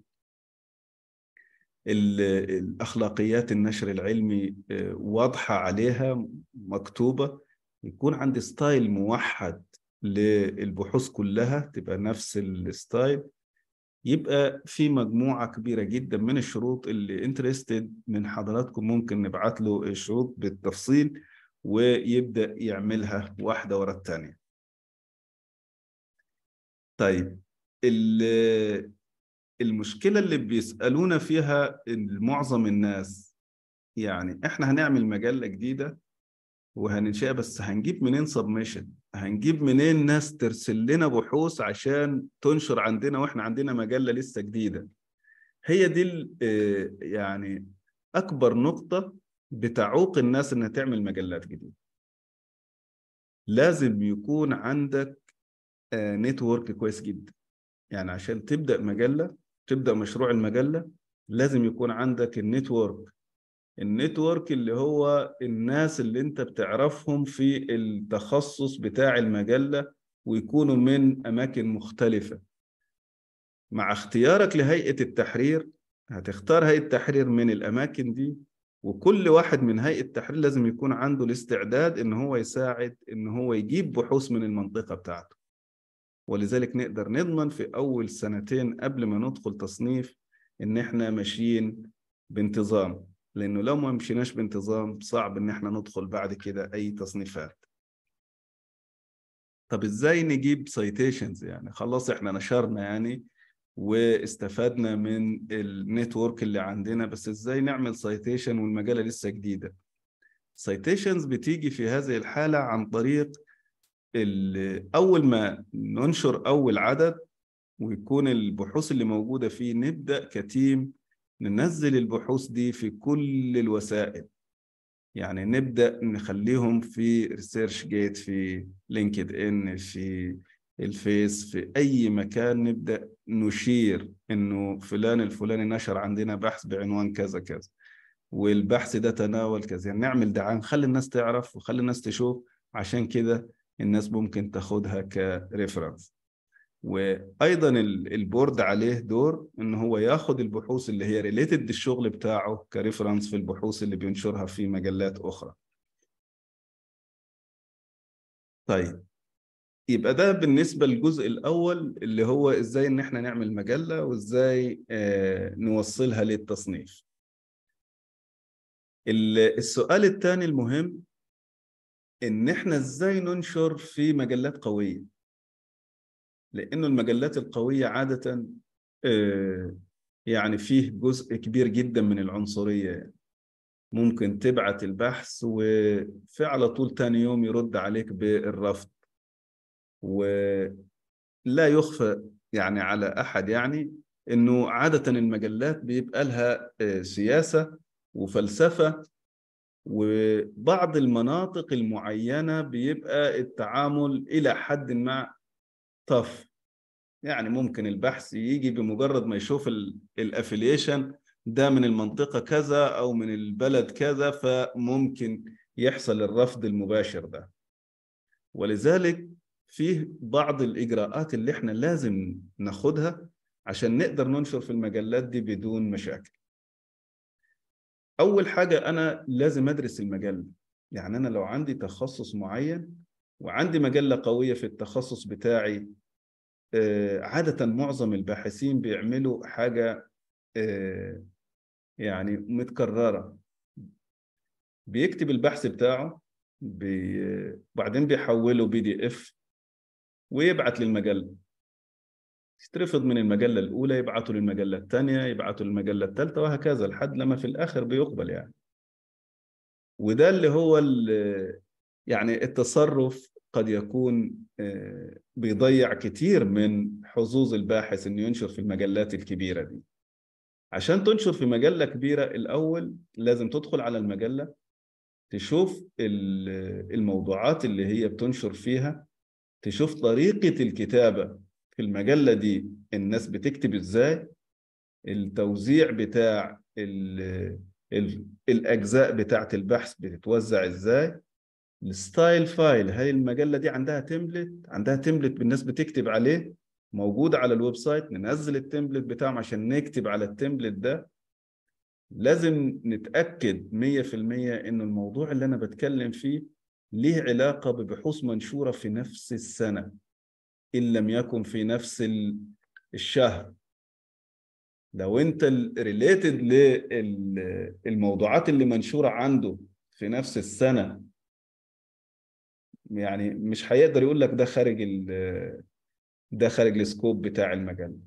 الأخلاقيات النشر العلمي واضحة عليها مكتوبة. يكون عندي style موحد للبحوث كلها تبقى نفس ال style يبقى في مجموعة كبيرة جدا من الشروط اللي interested من حضراتكم ممكن نبعت له الشروط بالتفصيل ويبدأ يعملها واحدة ورا الثانية طيب المشكلة اللي بيسألونا فيها معظم الناس يعني إحنا هنعمل مجلة جديدة وهننشئها بس هنجيب منين سبمشن هنجيب منين ناس ترسل لنا بحوث عشان تنشر عندنا وإحنا عندنا مجلة لسه جديدة؟ هي دي يعني أكبر نقطة بتعوق الناس إنها تعمل مجلات جديدة. لازم يكون عندك network كويس جدا. يعني عشان تبدأ مجلة تبدأ مشروع المجلة لازم يكون عندك ال network ال network اللي هو الناس اللي انت بتعرفهم في التخصص بتاع المجلة ويكونوا من أماكن مختلفة. مع اختيارك لهيئة التحرير هتختار هيئة تحرير من الأماكن دي وكل واحد من هيئة التحرير لازم يكون عنده الاستعداد إن هو يساعد إن هو يجيب بحوث من المنطقة بتاعته. ولذلك نقدر نضمن في أول سنتين قبل ما ندخل تصنيف إن إحنا ماشيين بانتظام. لأنه لو ما مشيناش بانتظام صعب إن إحنا ندخل بعد كده أي تصنيفات. طب إزاي نجيب citations يعني؟ خلاص إحنا نشرنا يعني واستفدنا من ال network اللي عندنا بس إزاي نعمل citation والمجله لسه جديدة؟ citations بتيجي في هذه الحالة عن طريق أول ما ننشر أول عدد ويكون البحوث اللي موجودة فيه نبدأ ك team ننزل البحوث دي في كل الوسائل. يعني نبدأ نخليهم في ResearchGate في LinkedIn في الفيس في أي مكان نبدأ نشير إنه فلان الفلاني نشر عندنا بحث بعنوان كذا كذا والبحث ده تناول كذا. يعني نعمل دعاية نخلي الناس تعرف وخلي الناس تشوف. عشان كده الناس ممكن تاخدها ك reference وأيضا ال board عليه دور إن هو ياخد البحوث اللي هي related للشغل بتاعه ك reference في البحوث اللي بينشرها في مجلات أخرى. طيب يبقى ده بالنسبة للجزء الأول اللي هو إزاي إن إحنا نعمل مجلة وإزاي آه نوصلها للتصنيف. السؤال الثاني المهم إن إحنا إزاي ننشر في مجلات قوية؟ لأنه المجلات القوية عادة يعني فيه جزء كبير جدا من العنصرية. يعني ممكن تبعت البحث وفي على طول تاني يوم يرد عليك بالرفض. ولا يخفى يعني على أحد يعني إنه عادة المجلات بيبقى لها سياسة وفلسفة وبعض المناطق المعينة بيبقى التعامل إلى حد ما طف. يعني ممكن البحث يجي بمجرد ما يشوف الافليشن ده من المنطقة كذا أو من البلد كذا فممكن يحصل الرفض المباشر ده. ولذلك فيه بعض الإجراءات اللي إحنا لازم ناخدها عشان نقدر ننشر في المجلات دي بدون مشاكل. أول حاجة أنا لازم أدرس المجلة. يعني أنا لو عندي تخصص معين وعندي مجلة قوية في التخصص بتاعي عادة معظم الباحثين بيعملوا حاجة يعني متكررة. بيكتب البحث بتاعه بي... بعدين بيحوله PDF ويبعت للمجلة. يترفض من المجلة الأولى يبعته للمجلة الثانية يبعته للمجلة الثالثة وهكذا لحد لما في الآخر بيقبل يعني. وده اللي هو اللي يعني التصرف قد يكون بيضيع كتير من حظوظ الباحث إنه ينشر في المجلات الكبيرة دي. عشان تنشر في مجلة كبيرة الأول لازم تدخل على المجلة تشوف الموضوعات اللي هي بتنشر فيها تشوف طريقة الكتابة في المجلة دي الناس بتكتب إزاي التوزيع بتاع ال ال الأجزاء بتاعت البحث بتتوزع إزاي ال style file هل المجلة دي عندها template عندها template بالناس بتكتب عليه موجود على ال website ننزل ال template بتاعهم عشان نكتب على ال template ده. لازم نتأكد 100% إن الموضوع اللي أنا بتكلم فيه ليه علاقة ببحوث منشورة في نفس السنة إن لم يكن في نفس الشهر. لو أنت related للموضوعات اللي منشورة عنده في نفس السنة يعني مش هيقدر يقول لك ده خارج ده خارج ال scope بتاع المجلة.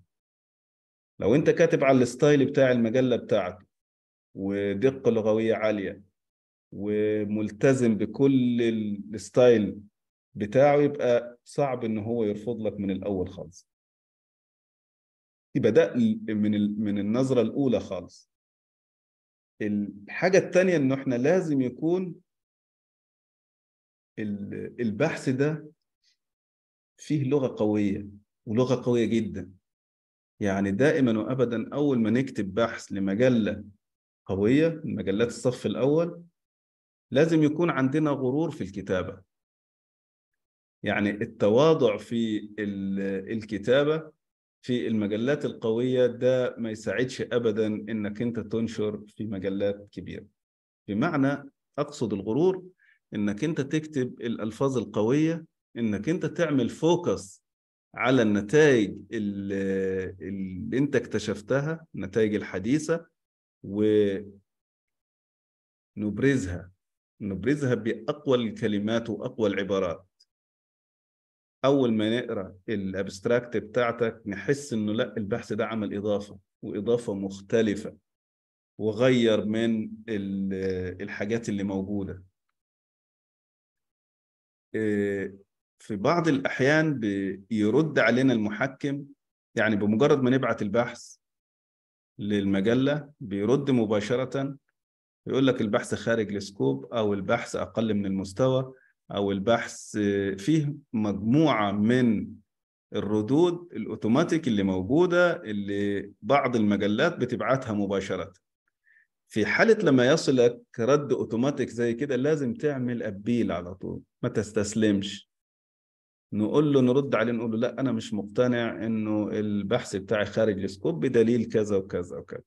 لو انت كاتب على ال style بتاع المجلة بتاعته ودقة لغوية عالية وملتزم بكل ال style بتاعه يبقى صعب إن هو يرفض لك من الأول خالص. يبقى ده من من النظرة الأولى خالص. الحاجة الثانية إنه إحنا لازم يكون البحث ده فيه لغة قوية ولغة قوية جدا. يعني دائما وابدا أول ما نكتب بحث لمجلة قوية من مجلات الصف الأول لازم يكون عندنا غرور في الكتابة. يعني التواضع في الكتابة في المجلات القوية ده ما يساعدش ابدا إنك أنت تنشر في مجلات كبيرة. بمعنى أقصد الغرور إنك أنت تكتب الألفاظ القوية إنك أنت تعمل فوكس على النتائج اللي, اللي أنت اكتشفتها النتائج الحديثة ونبرزها. نبرزها بأقوى الكلمات وأقوى العبارات. أول ما نقرأ الأبستراكت بتاعتك نحس إنه لأ البحث ده عمل إضافة وإضافة مختلفة وغير من الحاجات اللي موجودة. في بعض الأحيان بيرد علينا المحكم يعني بمجرد ما نبعت البحث للمجلة بيرد مباشرة يقول لك البحث خارج ال scope أو البحث أقل من المستوى أو البحث فيه مجموعة من الردود الأوتوماتيك اللي موجودة اللي بعض المجلات بتبعتها مباشرة. في حالة لما يصلك رد أوتوماتيك زي كده لازم تعمل appeal على طول ما تستسلمش. نقول له نرد عليه نقول له لا أنا مش مقتنع إنه البحث بتاعي خارج ال scope بدليل كذا وكذا وكذا.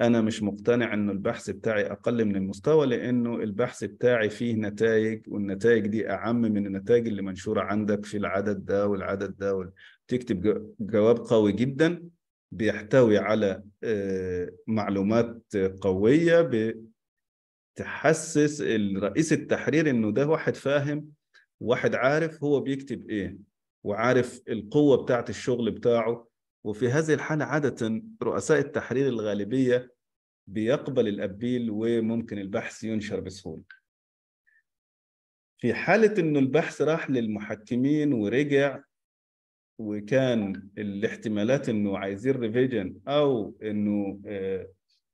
أنا مش مقتنع إنه البحث بتاعي أقل من المستوى لإنه البحث بتاعي فيه نتائج والنتائج دي أعم من النتائج اللي منشورة عندك في العدد ده والعدد ده تكتب جواب قوي جدا. بيحتوي على معلومات قوية بتحسس الرئيس التحرير إنه ده واحد فاهم واحد عارف هو بيكتب إيه وعارف القوة بتاعت الشغل بتاعه. وفي هذه الحالة عادة رؤساء التحرير الغالبية بيقبل ال appeal وممكن البحث ينشر بسهولة. في حالة إنه البحث راح للمحكمين ورجع وكان الاحتمالات إنه عايزين revision أو إنه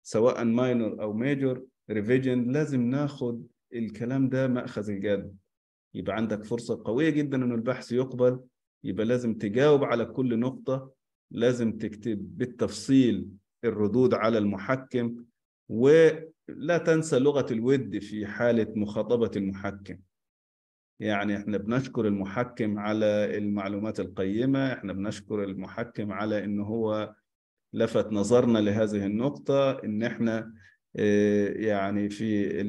سواء minor أو major revision لازم ناخد الكلام ده مأخذ الجد. يبقى عندك فرصة قوية جدا إنه البحث يقبل. يبقى لازم تجاوب على كل نقطة. لازم تكتب بالتفصيل الردود على المحكم. ولا تنسى لغة الود في حالة مخاطبة المحكم. يعني إحنا بنشكر المحكم على المعلومات القيمة إحنا بنشكر المحكم على إنه هو لفت نظرنا لهذه النقطة إن إحنا يعني في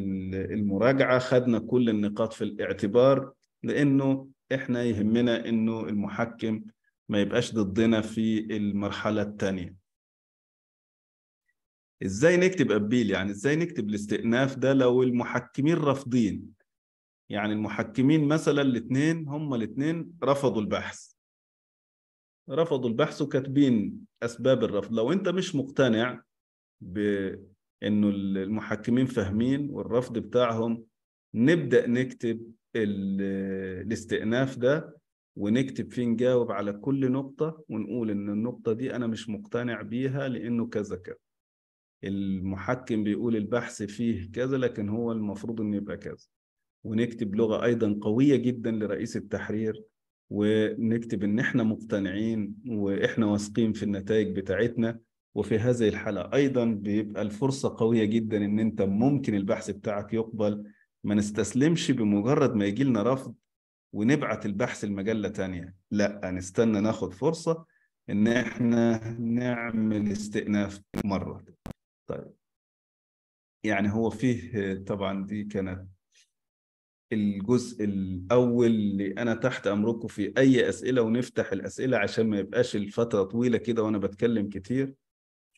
المراجعة خدنا كل النقاط في الاعتبار لإنه إحنا يهمنا إنه المحكم ما يبقاش ضدنا في المرحلة الثانية إزاي نكتب أبيل؟ يعني إزاي نكتب الاستئناف ده لو المحكمين رافضين؟ يعني المحكمين مثلا الاثنين هم الاثنين رفضوا البحث. رفضوا البحث وكاتبين أسباب الرفض. لو أنت مش مقتنع بأنه المحكمين فاهمين والرفض بتاعهم نبدأ نكتب الاستئناف ده ونكتب فيه نجاوب على كل نقطة ونقول إن النقطة دي أنا مش مقتنع بيها لأنه كذا كذا. المحكم بيقول البحث فيه كذا لكن هو المفروض إنه يبقى كذا. ونكتب لغة أيضا قوية جدا لرئيس التحرير ونكتب إن إحنا مقتنعين وإحنا واثقين في النتائج بتاعتنا. وفي هذه الحالة أيضا بيبقى الفرصة قوية جدا إن أنت ممكن البحث بتاعك يقبل. ما نستسلمش بمجرد ما يجي لنا رفض ونبعت البحث المجلة تانية. لا نستنى ناخد فرصة إن إحنا نعمل استئناف مرة. طيب. يعني هو فيه طبعا دي كانت الجزء الأول اللي أنا تحت أمركم في أي أسئلة ونفتح الأسئلة عشان ما يبقاش الفترة طويلة كده وأنا بتكلم كتير.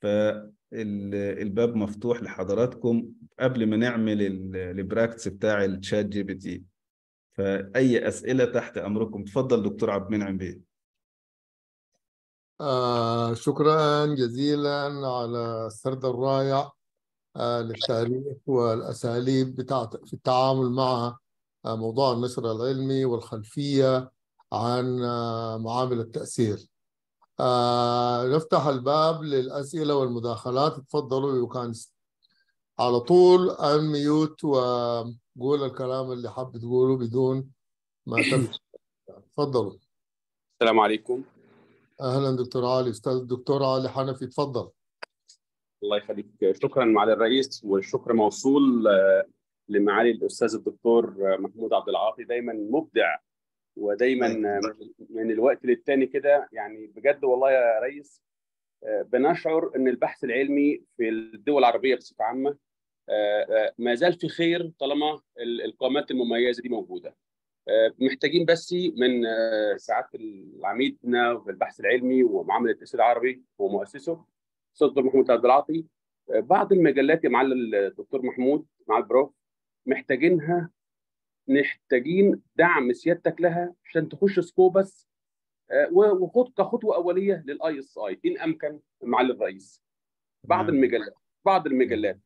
فالباب مفتوح لحضراتكم قبل ما نعمل ال practice بتاع ال ChatGPT فأي أسئلة تحت أمركم. تفضل دكتور عبد المنعم بيه. آه شكرا جزيلا على السرد الرائع آه للتاريخ والأساليب بتاعت في التعامل مع آه موضوع النشر العلمي والخلفية عن آه معامل التأثير. آه نفتح الباب للأسئلة والمداخلات. تفضلوا يكان على طول انميوت وقول الكلام اللي حاب تقوله بدون ما تفضلوا. السلام عليكم. أهلا دكتور علي. أستاذ الدكتور علي حنفي تفضل. الله يخليك. شكرا معالي الرئيس والشكر موصول لمعالي الأستاذ الدكتور محمود عبد العاطي دايما مبدع ودايما من الوقت للتاني كده. يعني بجد والله يا ريس بنشعر إن البحث العلمي في الدول العربية بصفة عامة ما زال في خير طالما القامات المميزة دي موجودة. محتاجين بس من سعادة عميدنا في البحث العلمي ومعاملة التاثير العربي ومؤسسه أستاذ الدكتور محمود عبد العاطي. بعض المجلات يا معالي الدكتور محمود مع البروف محتاجينها محتاجين دعم سيادتك لها عشان تخش سكوبس وخد كخطوة أولية لل ISI إن امكن معالي الرئيس بعض المجلات بعض المجلات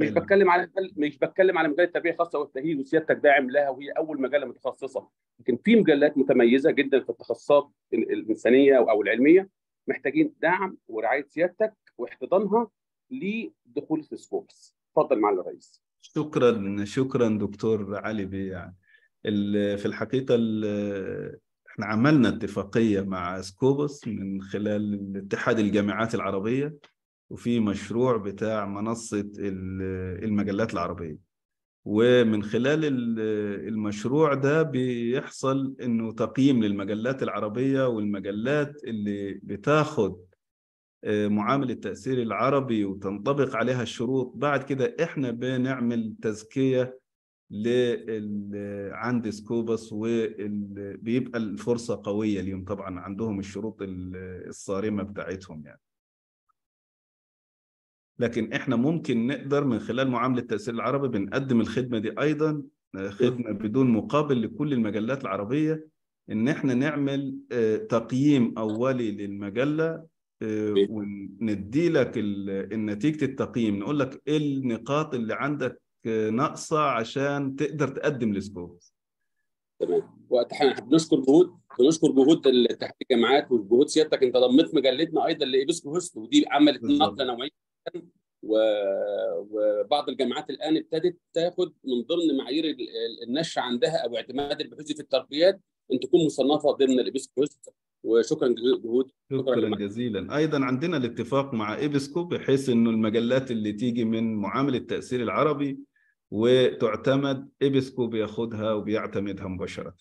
مش بتكلم على مش بتكلم على مجله تربيه خاصه والتأهيل وسيادتك داعم لها وهي أول مجله متخصصة. لكن في مجلات متميزة جدا في التخصصات الإنسانية أو العلمية. محتاجين دعم ورعاية سيادتك واحتضانها لدخول في Scopus اتفضل معالي الرئيس. شكرا شكرا دكتور علي بيه يعني. في الحقيقة إحنا عملنا اتفاقية مع سكوبس من خلال اتحاد الجامعات العربية وفي مشروع بتاع منصة المجلات العربية. ومن خلال المشروع ده بيحصل إنه تقييم للمجلات العربية والمجلات اللي بتاخد معامل التأثير العربي وتنطبق عليها الشروط. بعد كده إحنا بنعمل تزكية عند سكوبس وبيبقى الفرصة قوية اليوم طبعا عندهم الشروط الصارمة بتاعتهم يعني. لكن إحنا ممكن نقدر من خلال معاملة التاثير العربي بنقدم الخدمة دي أيضا خدمة بدون مقابل لكل المجلات العربية إن إحنا نعمل تقييم أولي للمجلة وندي لك نتيجه التقييم. نقول لك إيه النقاط اللي عندك ناقصة عشان تقدر تقدم ل Scopus تمام. وإحنا بنشكر جهود بنشكر جهود اتحاد الجامعات وجهود سيادتك. أنت ضميت مجلتنا أيضا ل EBSCOhost ودي عملت نقلة نوعيه و... وبعض الجامعات الآن ابتدت تاخد من ضمن معايير النشر عندها أو اعتماد البحوث في الترقيات أن تكون مصنفة ضمن ال EBSCOhost وشكرا جهود. شكرا, شكرا جزيلا. أيضا عندنا الاتفاق مع EBSCO بحيث إنه المجلات اللي تيجي من معامل التأثير العربي وتعتمد EBSCO بياخدها وبيعتمدها مباشرة.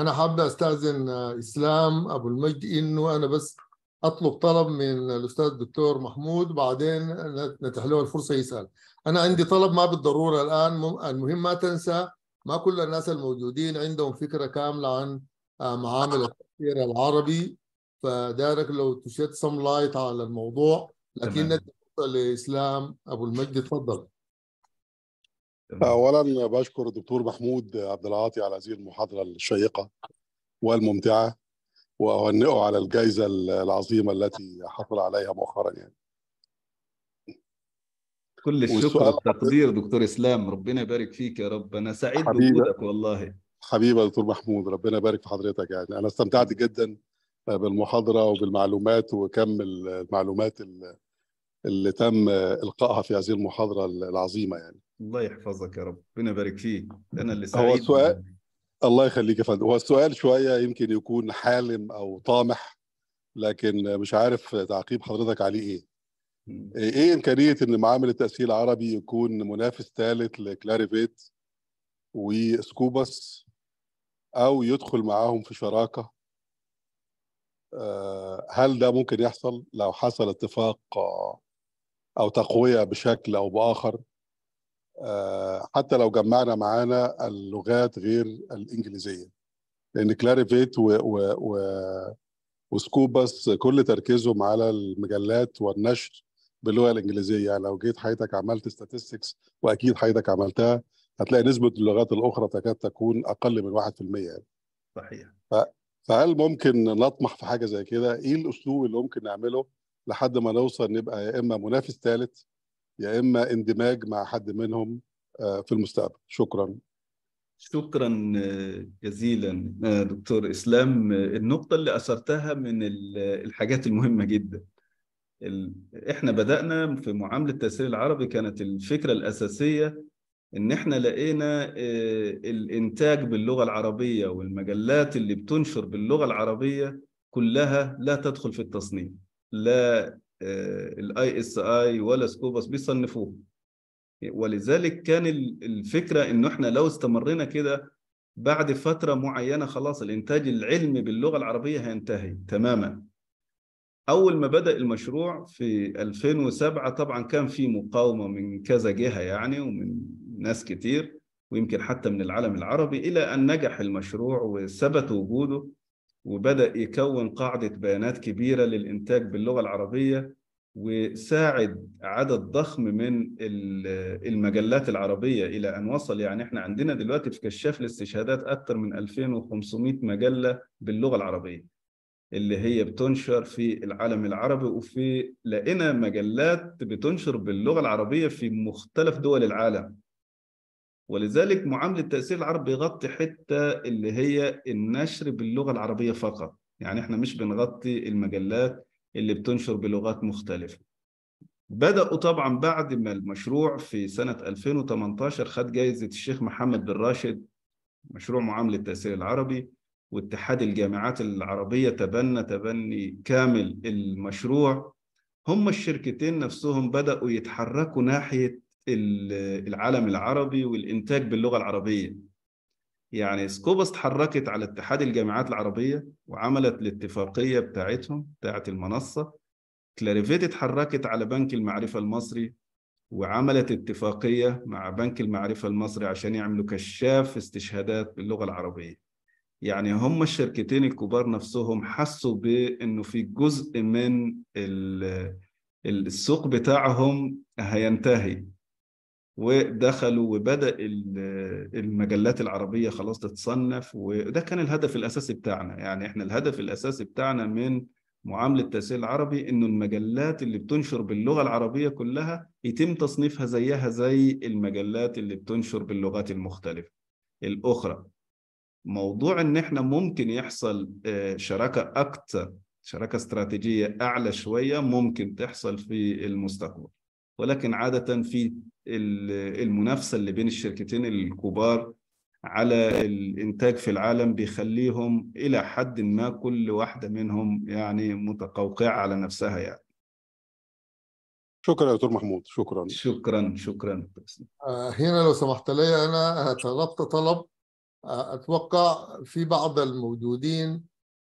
أنا حابب أستأذن إسلام أبو المجد إنه أنا بس أطلب طلب من الأستاذ الدكتور محمود بعدين نتيح له الفرصة يسأل. أنا عندي طلب ما بالضرورة الآن المهم ما تنسى ما كل الناس الموجودين عندهم فكرة كاملة عن معامل التأثير العربي فدارك لو ت shed some light على الموضوع لكن ندي فرصه لإسلام. أبو المجد تفضل اولا بشكر الدكتور محمود عبد العاطي على هذه المحاضرة الشيقة والممتعة وأهنئه على الجائزة العظيمة التي حصل عليها مؤخرا يعني. كل الشكر والتقدير دكتور إسلام. ربنا يبارك فيك يا رب. أنا سعيد بوجودك والله. حبيبي دكتور محمود ربنا يبارك في حضرتك. يعني أنا استمتعت جدا بالمحاضرة وبالمعلومات وكم المعلومات اللي تم إلقائها في هذه المحاضرة العظيمة يعني. الله يحفظك يا رب. ربنا يبارك فيك. أنا اللي سعيد. هو السؤال الله يخليك يا فندم. هو السؤال شوية يمكن يكون حالم أو طامح لكن مش عارف تعقيب حضرتك عليه إيه. إيه إمكانية إن معامل التأثير العربي يكون منافس ثالث ل Clarivate و Scopus أو يدخل معاهم في شراكة. آه، هل ده ممكن يحصل لو حصل اتفاق آه، أو تقوية بشكل أو بآخر؟ آه، حتى لو جمعنا معانا اللغات غير الإنجليزية. لأن Clarivate و و و و Scopus كل تركيزهم على المجلات والنشر باللغة الإنجليزية. يعني لو جيت حضرتك عملت statistics وأكيد حياتك عملتها هتلاقي نسبة اللغات الأخرى تكاد تكون أقل من 1% يعني صحيح فهل ممكن نطمح في حاجة زي كده؟ إيه الأسلوب اللي ممكن نعمله لحد ما نوصل نبقى يا إما منافس ثالث يا إما اندماج مع حد منهم آه، في المستقبل؟ شكرا. شكرا جزيلا دكتور إسلام النقطة اللي أثرتها من ال- الحاجات المهمة جدا إحنا بدأنا في معامل التاثير العربي كانت الفكرة الأساسية إن إحنا لقينا آه، الإنتاج باللغة العربية والمجلات اللي بتنشر باللغة العربية كلها لا تدخل في التصنيف لا ال ISI ولا Scopus بيصنفوه. ولذلك كان ال- الفكرة إنه إحنا لو استمرينا كده بعد فترة معينة خلاص الإنتاج العلمي باللغة العربية هينتهي تماما. أول ما بدأ المشروع في 2007 طبعا كان في مقاومة من كذا جهة يعني ومن ناس كتير ويمكن حتى من العالم العربي إلى أن نجح المشروع وثبت وجوده وبدأ يكون قاعدة بيانات كبيرة للإنتاج باللغة العربية وساعد عدد ضخم من ال- المجلات العربية إلى أن وصل. يعني إحنا عندنا دلوقتي في كشاف الاستشهادات أكثر من 2500 مجلة باللغة العربية اللي هي بتنشر في العالم العربي وفي لقينا مجلات بتنشر باللغة العربية في مختلف دول العالم. ولذلك معاملة التأثير العربي بيغطي حتة اللي هي النشر باللغة العربية فقط. يعني إحنا مش بنغطي المجلات اللي بتنشر بلغات مختلفة. بدأوا طبعا بعد ما المشروع في سنة 2018 خد جائزة الشيخ محمد بن راشد مشروع معامل التأثير العربي واتحاد الجامعات العربية تبنى تبني كامل المشروع. هم الشركتين نفسهم بدأوا يتحركوا ناحية العالم العربي والإنتاج باللغة العربية. يعني Scopus تحركت على اتحاد الجامعات العربية وعملت الاتفاقية بتاعتهم بتاعت المنصة. Clarivate اتحركت على بنك المعرفة المصري وعملت اتفاقية مع بنك المعرفة المصري عشان يعملوا كشاف استشهادات باللغة العربية. يعني هم الشركتين الكبار نفسهم حسوا بإنه في جزء من ال- السوق بتاعهم هينتهي. ودخلوا وبدأ ال- المجلات العربية خلاص تتصنف وده كان الهدف الأساسي بتاعنا. يعني إحنا الهدف الأساسي بتاعنا من معاملة التأثير العربي إنه المجلات اللي بتنشر باللغة العربية كلها يتم تصنيفها زيها زي المجلات اللي بتنشر باللغات المختلفة. الأخرى موضوع إن إحنا ممكن يحصل آه، شراكة أكثر شراكة استراتيجية أعلى شوية ممكن تحصل في المستقبل. ولكن عادة في المنافسة اللي بين الشركتين الكبار على الإنتاج في العالم بيخليهم إلى حد ما كل واحدة منهم يعني متقوقعة على نفسها يعني. شكرا يا دكتور محمود شكرا. شكرا شكرا. آه، هنا لو سمحت لي أنا طلبت طلب. آه، أتوقع في بعض الموجودين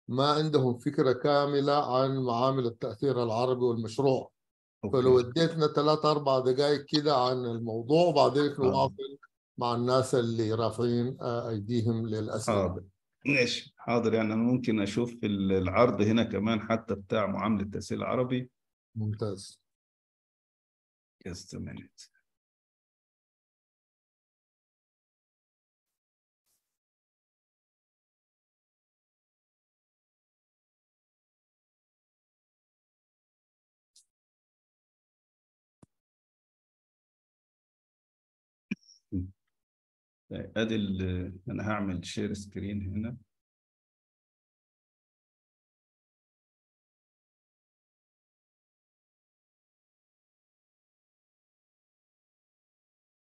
ما عندهم فكرة كاملة عن معامل التأثير العربي والمشروع. فلو أوكي. اديتنا ثلاث أربع دقائق كده عن الموضوع وبعدين نواصل مع الناس اللي رافعين آه، أيديهم للأسئلة. حاضر. ماشي. حاضر. يعني أنا ممكن أشوف العرض هنا كمان حتى بتاع معاملة التأثير العربي. ممتاز. Just a minute. طيب، أدي أنا هعمل شير سكرين هنا.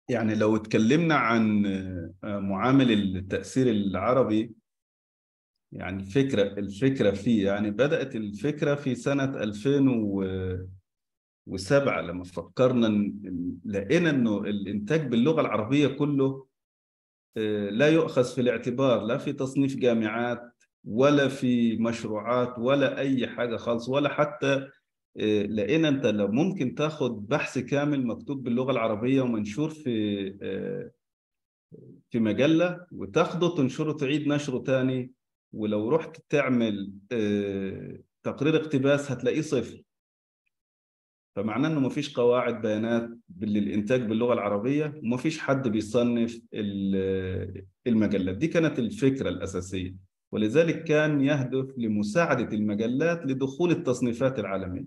يعني لو اتكلمنا عن آه، معامل التأثير العربي يعني الفكرة الفكرة فيه يعني بدأت الفكرة في سنة 2007 لما فكرنا لقينا إنه الإنتاج باللغة العربية كله لا يؤخذ في الاعتبار لا في تصنيف جامعات ولا في مشروعات ولا أي حاجة خالص ولا حتى آه، لقينا أنت لو ممكن تاخد بحث كامل مكتوب باللغة العربية ومنشور في آه، في مجلة وتاخده تنشره تعيد نشره تاني ولو رحت تعمل آه، تقرير اقتباس هتلاقيه صفر. فمعناه إنه مفيش قواعد بيانات للإنتاج باللغة العربية ومفيش حد بيصنف ال- المجلات. دي كانت الفكرة الأساسية. ولذلك كان يهدف لمساعدة المجلات لدخول التصنيفات العالمية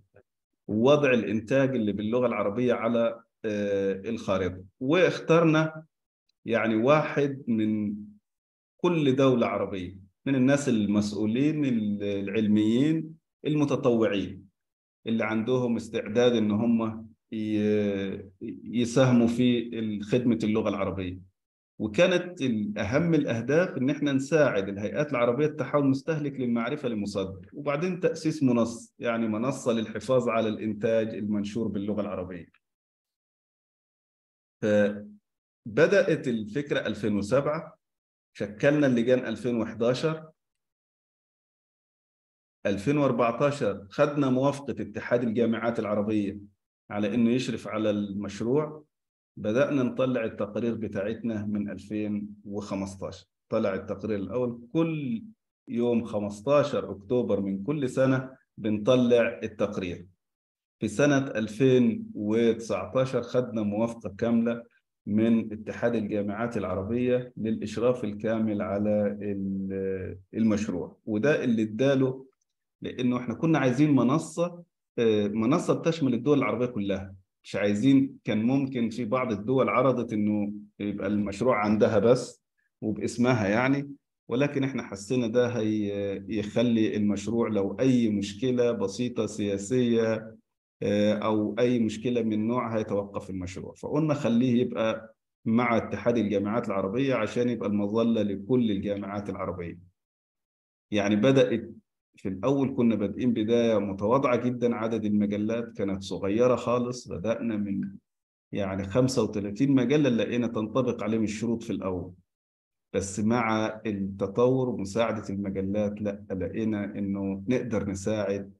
ووضع الإنتاج اللي باللغة العربية على آه، الخارطه واخترنا يعني واحد من كل دولة عربية من الناس المسؤولين العلميين المتطوعين. اللي عندهم استعداد إن هم يساهموا في خدمة اللغة العربية. وكانت اهم الأهداف إن إحنا نساعد الهيئات العربية التحول المستهلك للمعرفة لمصدر وبعدين تأسيس منصه يعني منصة للحفاظ على الإنتاج المنشور باللغة العربية. فبدات الفكرة 2007 شكلنا اللجان 2011 2014 خدنا موافقة اتحاد الجامعات العربية على إنه يشرف على المشروع. بدأنا نطلع التقارير بتاعتنا من 2015 طلع التقرير الأول كل يوم 15 أكتوبر من كل سنة بنطلع التقرير. في سنة 2019 خدنا موافقة كاملة من اتحاد الجامعات العربية للإشراف الكامل على ال- المشروع. وده اللي اداله لأنه إحنا كنا عايزين منصة آه، منصة بتشمل الدول العربية كلها. مش عايزين كان ممكن في بعض الدول عرضت إنه يبقى المشروع عندها بس وباسمها يعني ولكن إحنا حسينا ده هي يخلي المشروع لو أي مشكلة بسيطة سياسية آه، أو أي مشكلة من نوع هيتوقف المشروع. فقلنا خليه يبقى مع اتحاد الجامعات العربية عشان يبقى المظلة لكل الجامعات العربية. يعني بدأت في الأول كنا بادئين بداية متواضعة جدا عدد المجلات كانت صغيرة خالص بدأنا من يعني 35 مجلة لقينا تنطبق عليهم الشروط في الأول. بس مع التطور ومساعدة المجلات لأ لقينا إنه نقدر نساعد.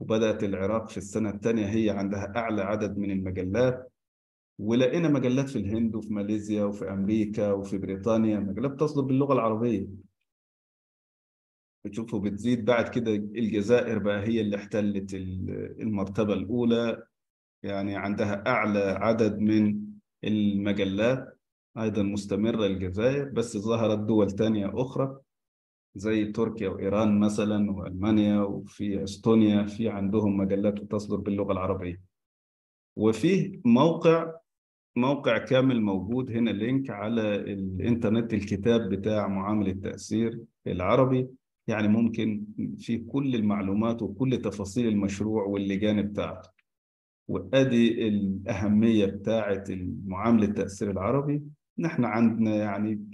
وبدأت العراق في السنة الثانية هي عندها أعلى عدد من المجلات. ولقينا مجلات في الهند وفي ماليزيا وفي أمريكا وفي بريطانيا مجلات تصدر باللغة العربية. بتشوفوا بتزيد. بعد كده الجزائر بقى هي اللي احتلت ال- المرتبة الأولى. يعني عندها أعلى عدد من المجلات أيضا مستمرة الجزائر بس ظهرت دول تانية أخرى زي تركيا وإيران مثلا وألمانيا وفي أستونيا. في عندهم مجلات بتصدر باللغة العربية. وفيه موقع موقع كامل موجود هنا لينك على الإنترنت الكتاب بتاع معامل التأثير العربي. يعني ممكن في كل المعلومات وكل تفاصيل المشروع واللجان بتاعته. وأدي الأهمية بتاعه معامله التأثير العربي. نحن عندنا يعني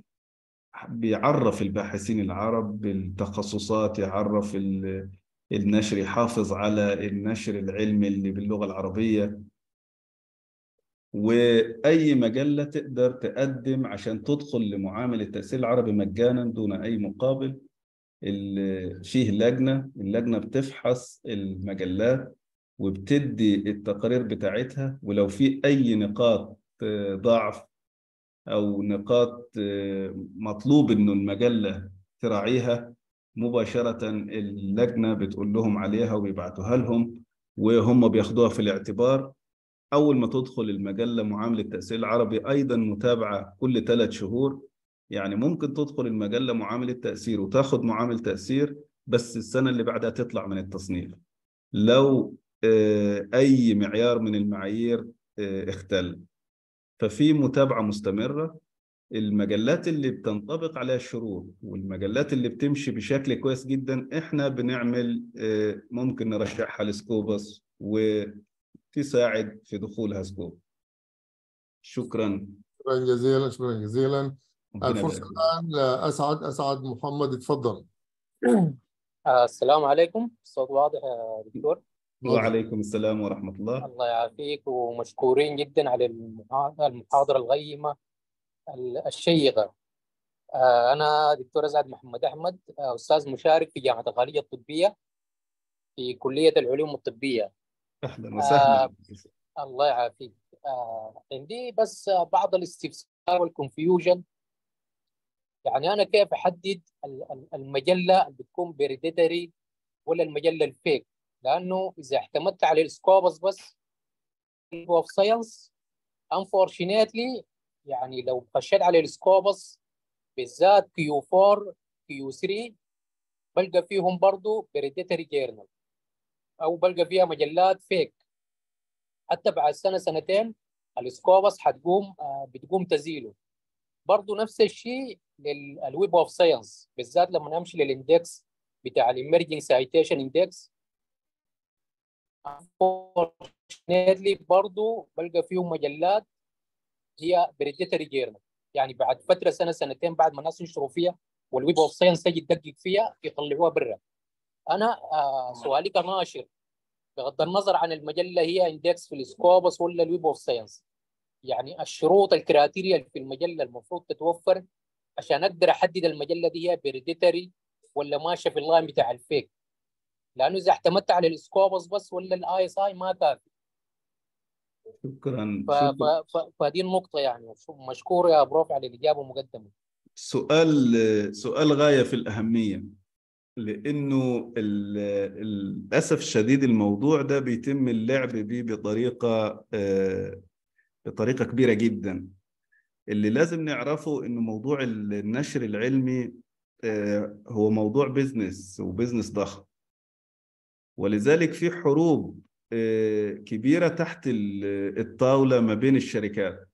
بيعرف الباحثين العرب بالتخصصات يعرف ال- النشر يحافظ على النشر العلمي اللي باللغة العربية. وأي مجلة تقدر تقدم عشان تدخل لمعامل التأثير العربي مجانا دون أي مقابل. فيه لجنة اللجنة بتفحص المجلات وبتدي التقارير بتاعتها ولو في أي نقاط آه، ضعف أو نقاط آه، مطلوب إنه المجلة تراعيها مباشرة اللجنة بتقول لهم عليها وبيبعتوها لهم وهم بياخدوها في الاعتبار. أول ما تدخل المجلة معاملة التأثير العربي أيضا متابعة كل ثلاث شهور. يعني ممكن تدخل المجلة معاملة تأثير وتاخد معامل تأثير بس السنة اللي بعدها تطلع من التصنيف. لو آه، أي معيار من المعايير آه، اختل. ففي متابعة مستمرة. المجلات اللي بتنطبق عليها الشروط والمجلات اللي بتمشي بشكل كويس جدا إحنا بنعمل آه، ممكن نرشحها لسكوبس وتساعد في دخولها سكوب. شكرا. شكرا جزيلا شكرا جزيلا. الفرصة. الآن لأسعد أسعد محمد اتفضل. آه، السلام عليكم. الصوت واضح يا دكتور؟ وعليكم السلام ورحمة الله. الله يعافيك. ومشكورين جدا على المحا- المحاضرة القيمة ال- الشيقة. آه، أنا دكتور أسعد محمد أحمد آه، أستاذ مشارك في جامعة الخليج الطبية في كلية العلوم الطبية. أهلا وسهلا. الله يعافيك. آه، عندي بس آه، بعض الاستفسار وال confusion يعني أنا كيف أحدد ال- ال- المجلة اللي بتكون predatory ولا المجلة ال fake؟ لأنه إذا اعتمدت على السكوبس والويب اوف ساينس unfortunately يعني لو خشيت على السكوبس بالذات Q 4 Q 3 بلقى فيهم برضو predatory journal أو بلقى فيها مجلات fake حتى بعد سنة سنتين السكوبس حتقوم آه، بتقوم تزيله. برضو نفس الشيء للويب اوف ساينس بالذات لما نمشي لل index بتاع ال emerging citation index unfortunately برضو بلقى فيهم مجلات هي predatory journal يعني بعد فترة سنة سنتين بعد ما الناس ينشروا فيها والويب اوف ساينس تجي تدقق فيها يطلعوها برا. أنا آه سؤالي كناشر بغض النظر عن المجلة هي indexed في السكوبس ولا الويب اوف ساينس يعني الشروط ال criteria في المجلة المفروض تتوفر عشان أقدر أحدد المجلة دي هي predatory ولا ماشيه في ال line بتاع ال fake. لأنه إذا اعتمدت على السكوبس بس ولا ال ISI ما كافي. شكرا. ف... ف... شكرا. ف... فدي النقطة يعني. مشكور يا بروف على الإجابة المقدمة. سؤال سؤال غاية في الأهمية. لأنه ال- للأسف الشديد الموضوع ده بيتم اللعب به بطريقة بطريقة كبيرة جدا. اللي لازم نعرفه إنه موضوع النشر العلمي آه، هو موضوع business و business ضخم. ولذلك في حروب آه، كبيرة تحت ال- الطاولة ما بين الشركات.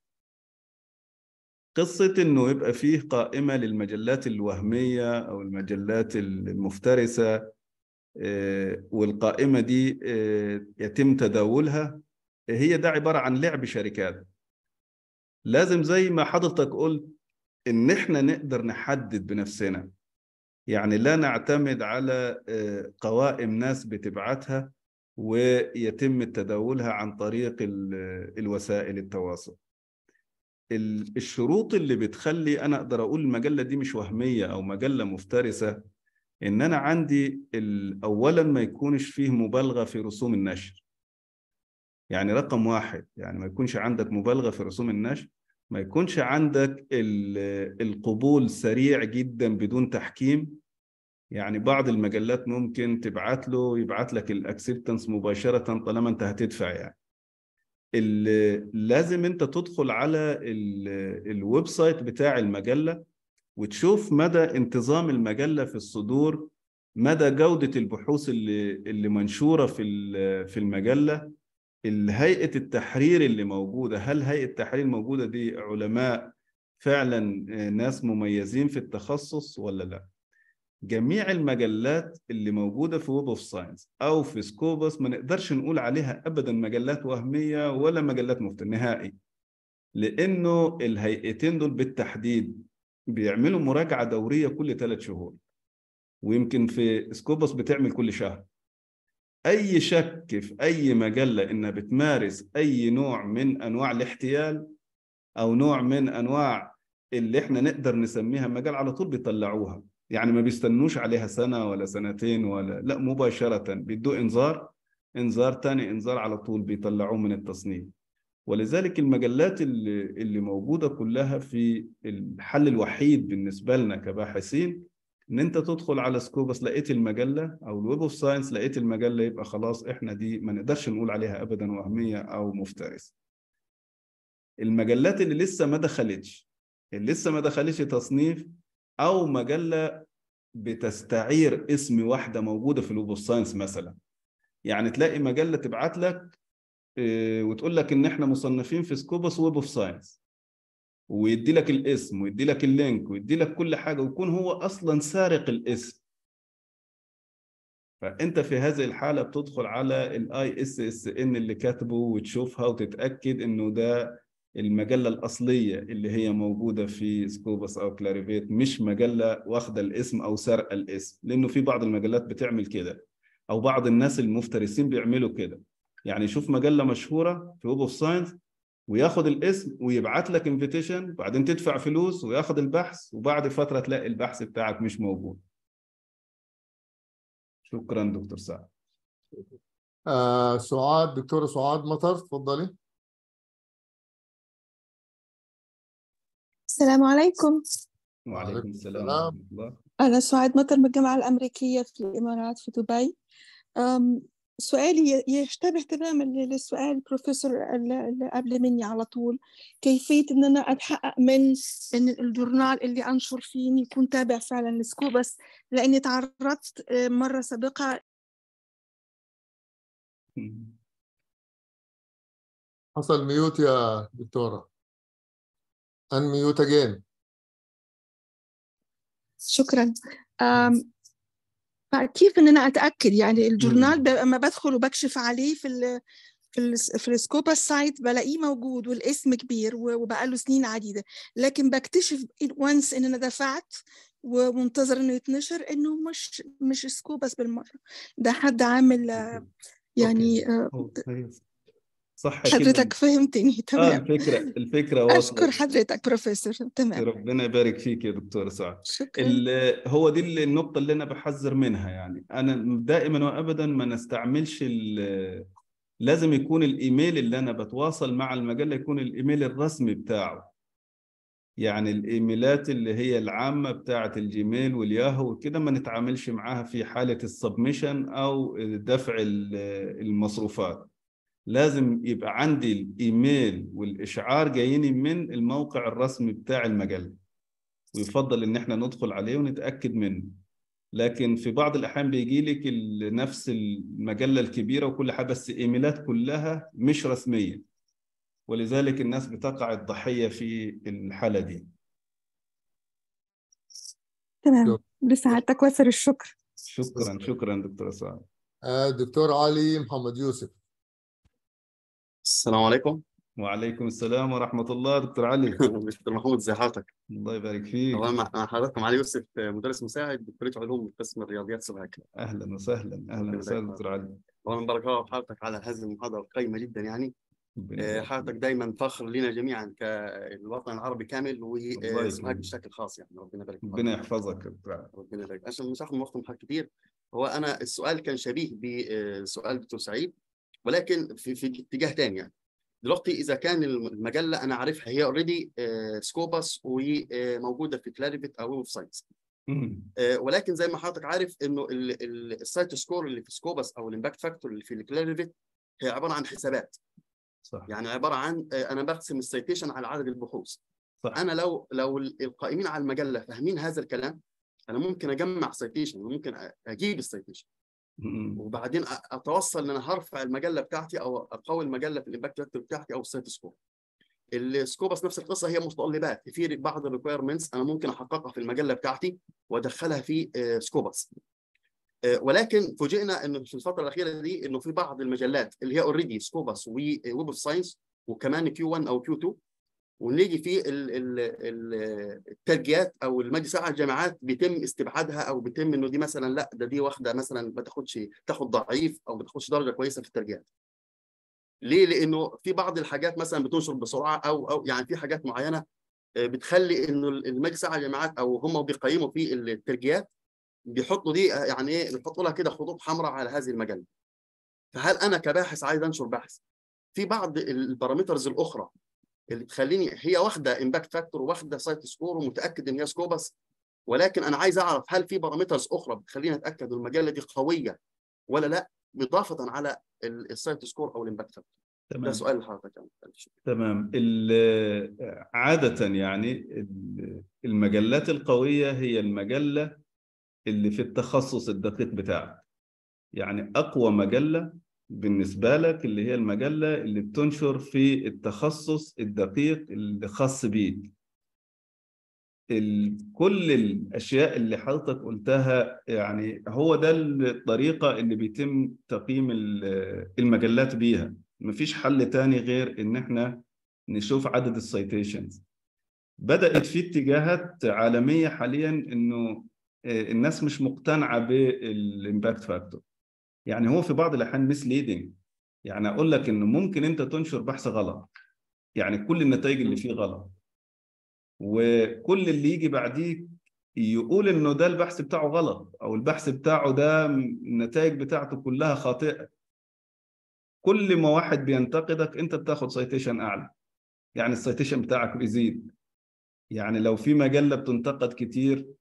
قصة إنه يبقى فيه قائمة للمجلات الوهمية أو المجلات المفترسة آه، والقائمة دي يتم تداولها. هي ده عبارة عن لعب شركات. لازم زي ما حضرتك قلت إن إحنا نقدر نحدد بنفسنا. يعني لا نعتمد على آه، قوائم ناس بتبعتها ويتم تداولها عن طريق ال- الوسائل التواصل. ال- الشروط اللي بتخلي أنا أقدر أقول المجلة دي مش وهمية أو مجلة مفترسة إن أنا عندي اولا ما يكونش فيه مبالغة في رسوم النشر. يعني رقم واحد يعني ما يكونش عندك مبالغة في رسوم النشر ما يكونش عندك ال- القبول سريع جدا بدون تحكيم. يعني بعض المجلات ممكن تبعت له يبعت لك ال acceptance مباشرة طالما انت هتدفع يعني. لازم انت تدخل على ال- ال website بتاع المجلة وتشوف مدى انتظام المجلة في الصدور مدى جودة البحوث اللي اللي منشورة في في المجلة. هيئة التحرير اللي موجودة هل هيئة التحرير الموجودة دي علماء فعلا ناس مميزين في التخصص ولا لا؟ جميع المجلات اللي موجودة في ويب اوف ساينس أو في سكوبس ما نقدرش نقول عليها أبدا مجلات وهمية ولا مجلات مفترسة نهائي. لأنه الهيئتين دول بالتحديد بيعملوا مراجعة دورية كل ثلاث شهور. ويمكن في سكوبس بتعمل كل شهر. أي شك في أي مجلة إنها بتمارس أي نوع من أنواع الاحتيال أو نوع من أنواع اللي إحنا نقدر نسميها مجال على طول بيطلعوها. يعني ما بيستنوش عليها سنة ولا سنتين ولا لا مباشرة بيدوا إنذار إنذار تاني إنذار على طول بيطلعوه من التصنيف. ولذلك المجلات اللي, اللي موجودة كلها في الحل الوحيد بالنسبة لنا كباحثين إن أنت تدخل على سكوبس لقيت المجلة أو الويب اوف ساينس لقيت المجلة يبقى خلاص إحنا دي ما نقدرش نقول عليها ابدا وهمية أو مفترسه. المجلات اللي لسه ما دخلتش اللي لسه ما دخلتش تصنيف أو مجلة بتستعير اسم واحدة موجودة في الويب اوف ساينس مثلا. يعني تلاقي مجلة تبعت لك وتقول لك إن إحنا مصنفين في سكوبس ويب اوف ساينس. ويدي لك الاسم ويدي لك ال link ويدي لك كل حاجة ويكون هو أصلا سارق الاسم. فأنت في هذه الحالة بتدخل على ال ISSN اللي كاتبه وتشوفها وتتأكد إنه ده المجلة الأصلية اللي هي موجودة في سكوبس أو كلاريفيت مش مجلة واخدة الاسم أو سرقه الاسم. لأنه في بعض المجلات بتعمل كده أو بعض الناس المفترسين بيعملوا كده. يعني يشوف مجلة مشهورة في ويب اوف ساينس وياخد الاسم ويبعت لك انفيتيشن بعدين تدفع فلوس وياخد البحث وبعد فترة تلاقي البحث بتاعك مش موجود. شكرا دكتور سعد. آه سعاد دكتورة سعاد مطر تفضلي السلام عليكم. وعليكم السلام. ورحمة الله. أنا سعاد مطر من الجامعة الأمريكية في الإمارات في دبي. سؤالي يشتبه تماما لسؤال البروفيسور اللي قبل مني على طول. كيفية إن أنا أتحقق من إن الجورنال اللي أنشر فيه يكون تابع فعلا لسكوبس لأني تعرضت آه، مرة سابقة حصل ميوت يا دكتورة. unmute again. شكرا. أم، فكيف إن أنا أتأكد؟ يعني ال journal لما بدخل وبكشف عليه في ال في ال في ال Scopus site بلاقيه موجود والاسم كبير و- وبقاله سنين عديدة لكن بكتشف once إن أنا دفعت ومنتظر إنه يتنشر إنه مش مش سكوبس بالمرة. ده حد عامل يعني. صح كده حضرتك فهمتني آه تمام. الفكرة الفكرة واصله أشكر حضرتك بروفيسور تمام. ربنا يبارك فيك يا دكتور سعد. شكرا. هو دي ال- النقطة اللي أنا بحذر منها يعني. أنا دائما وأبدا ما نستعملش لازم يكون الإيميل اللي أنا بتواصل مع المجلة يكون الإيميل الرسمي بتاعه. يعني الإيميلات اللي هي العامة بتاعة الجيميل والياهو وكده ما نتعاملش معاها في حالة ال submission أو دفع ال- المصروفات. لازم يبقى عندي الإيميل والإشعار جايين من الموقع الرسمي بتاع المجلة ويفضل إن إحنا ندخل عليه ونتأكد منه. لكن في بعض الأحيان بيجي لك نفس المجلة الكبيرة وكل حاجة بس إيميلات كلها مش رسمية. ولذلك الناس بتقع الضحية في الحالة دي. تمام. لسعادتك وافر الشكر. شكرا شكرا دكتور سعد. آه دكتور علي محمد يوسف. السلام عليكم. وعليكم السلام ورحمة الله دكتور علي. دكتور محمود ازي حضرتك؟ الله يبارك فيك. اولا مع حضراتكم علي يوسف مدرس مساعد دكتوراه علوم قسم الرياضيات سبهاك أهلا وسهلا أهلا وسهلا دكتور علي. اولا بارك الله في حضرتك على هذه المحاضره القيمة جدا يعني. آه، حضرتك. دايما فخر لنا جميعا كالوطن العربي كامل. وسبهاك بشكل خاص يعني. ربنا يبارك فيك. ربنا يحفظك ربنا يبارك. عشان مش هاخد من حاجات كتير هو أنا السؤال كان شبيه بسؤال دكتور سعيد. ولكن في في اتجاه ثاني يعني. دلوقتي إذا كان المجلة أنا عارفها هي already سكوبس وموجودة في كلاريفيت أو ويب ساينس. آه، ولكن زي ما حضرتك عارف إنه ال- ال- ال cite score اللي في سكوبس أو ال impact factor اللي في الكلاريفيت هي عبارة عن حسابات. صح. يعني عبارة عن آه، أنا بقسم ال citation على عدد البحوث. صح. أنا لو لو القائمين على المجلة فاهمين هذا الكلام أنا ممكن أجمع citation وممكن أجيب ال citation. وبعدين أتوصل إن أنا هرفع المجلة بتاعتي أو أقوي المجلة في ال impact factor بتاعتي أو ال cite score. السكوبس نفس القصة هي متطلبات. في بعض ال requirements أنا ممكن أحققها في المجلة بتاعتي وأدخلها في آه، سكوبس. آه، ولكن فوجئنا انه في الفترة الأخيرة دي إنه في بعض المجلات اللي هي already سكوبس وويب اوف ساينس وكمان Q 1 أو Q 2 ونيجي في ال- ال- ال- الترقيات أو المجلس الأعلى للجامعات بيتم استبعادها أو بيتم إنه دي مثلا لأ ده دي واخدة مثلا ما تاخدش تاخد ضعيف أو ما تاخدش درجة كويسة في الترقيات. ليه؟ لأنه في بعض الحاجات مثلا بتنشر بسرعة أو أو يعني في حاجات معينة آه، بتخلي إنه المجلس الأعلى للجامعات أو هم بيقيموا في الترقيات بيحطوا دي آه، يعني إيه بيحطوا لها كده خطوط حمراء على هذه المجلة. فهل أنا كباحث عايز أنشر بحث في بعض ال parameters الأخرى اللي تخليني هي واخدة impact factor واخده CiteScore ومتأكد إن هي Scopus ولكن أنا عايز أعرف هل في parameters أخرى بتخليني أتأكد إن المجله دي قوية ولا لأ إضافة على ال- ال CiteScore أو ال impact factor ده تمام. سؤال لحضرتك. تمام. عادة يعني ال- المجلات القوية هي المجلة اللي في التخصص الدقيق بتاعك. يعني أقوى مجلة بالنسبة لك اللي هي المجلة اللي بتنشر في التخصص الدقيق اللي خاص بيك. كل الأشياء اللي حضرتك قلتها يعني هو ده الطريقة اللي بيتم تقييم ال- المجلات بيها. مفيش حل تاني غير إن إحنا نشوف عدد السيتيشنز بدأت في اتجاهات عالمية حاليا إنه آه، الناس مش مقتنعة بال impact factor يعني هو في بعض الأحيان misleading يعني أقول لك إنه ممكن أنت تنشر بحث غلط. يعني كل النتائج اللي فيه غلط. وكل اللي يجي بعديك يقول إنه ده البحث بتاعه غلط أو البحث بتاعه ده النتائج بتاعته كلها خاطئة. كل ما واحد بينتقدك أنت بتاخد citation أعلى. يعني ال citation بتاعك بيزيد. يعني لو في مجلة بتنتقد كتير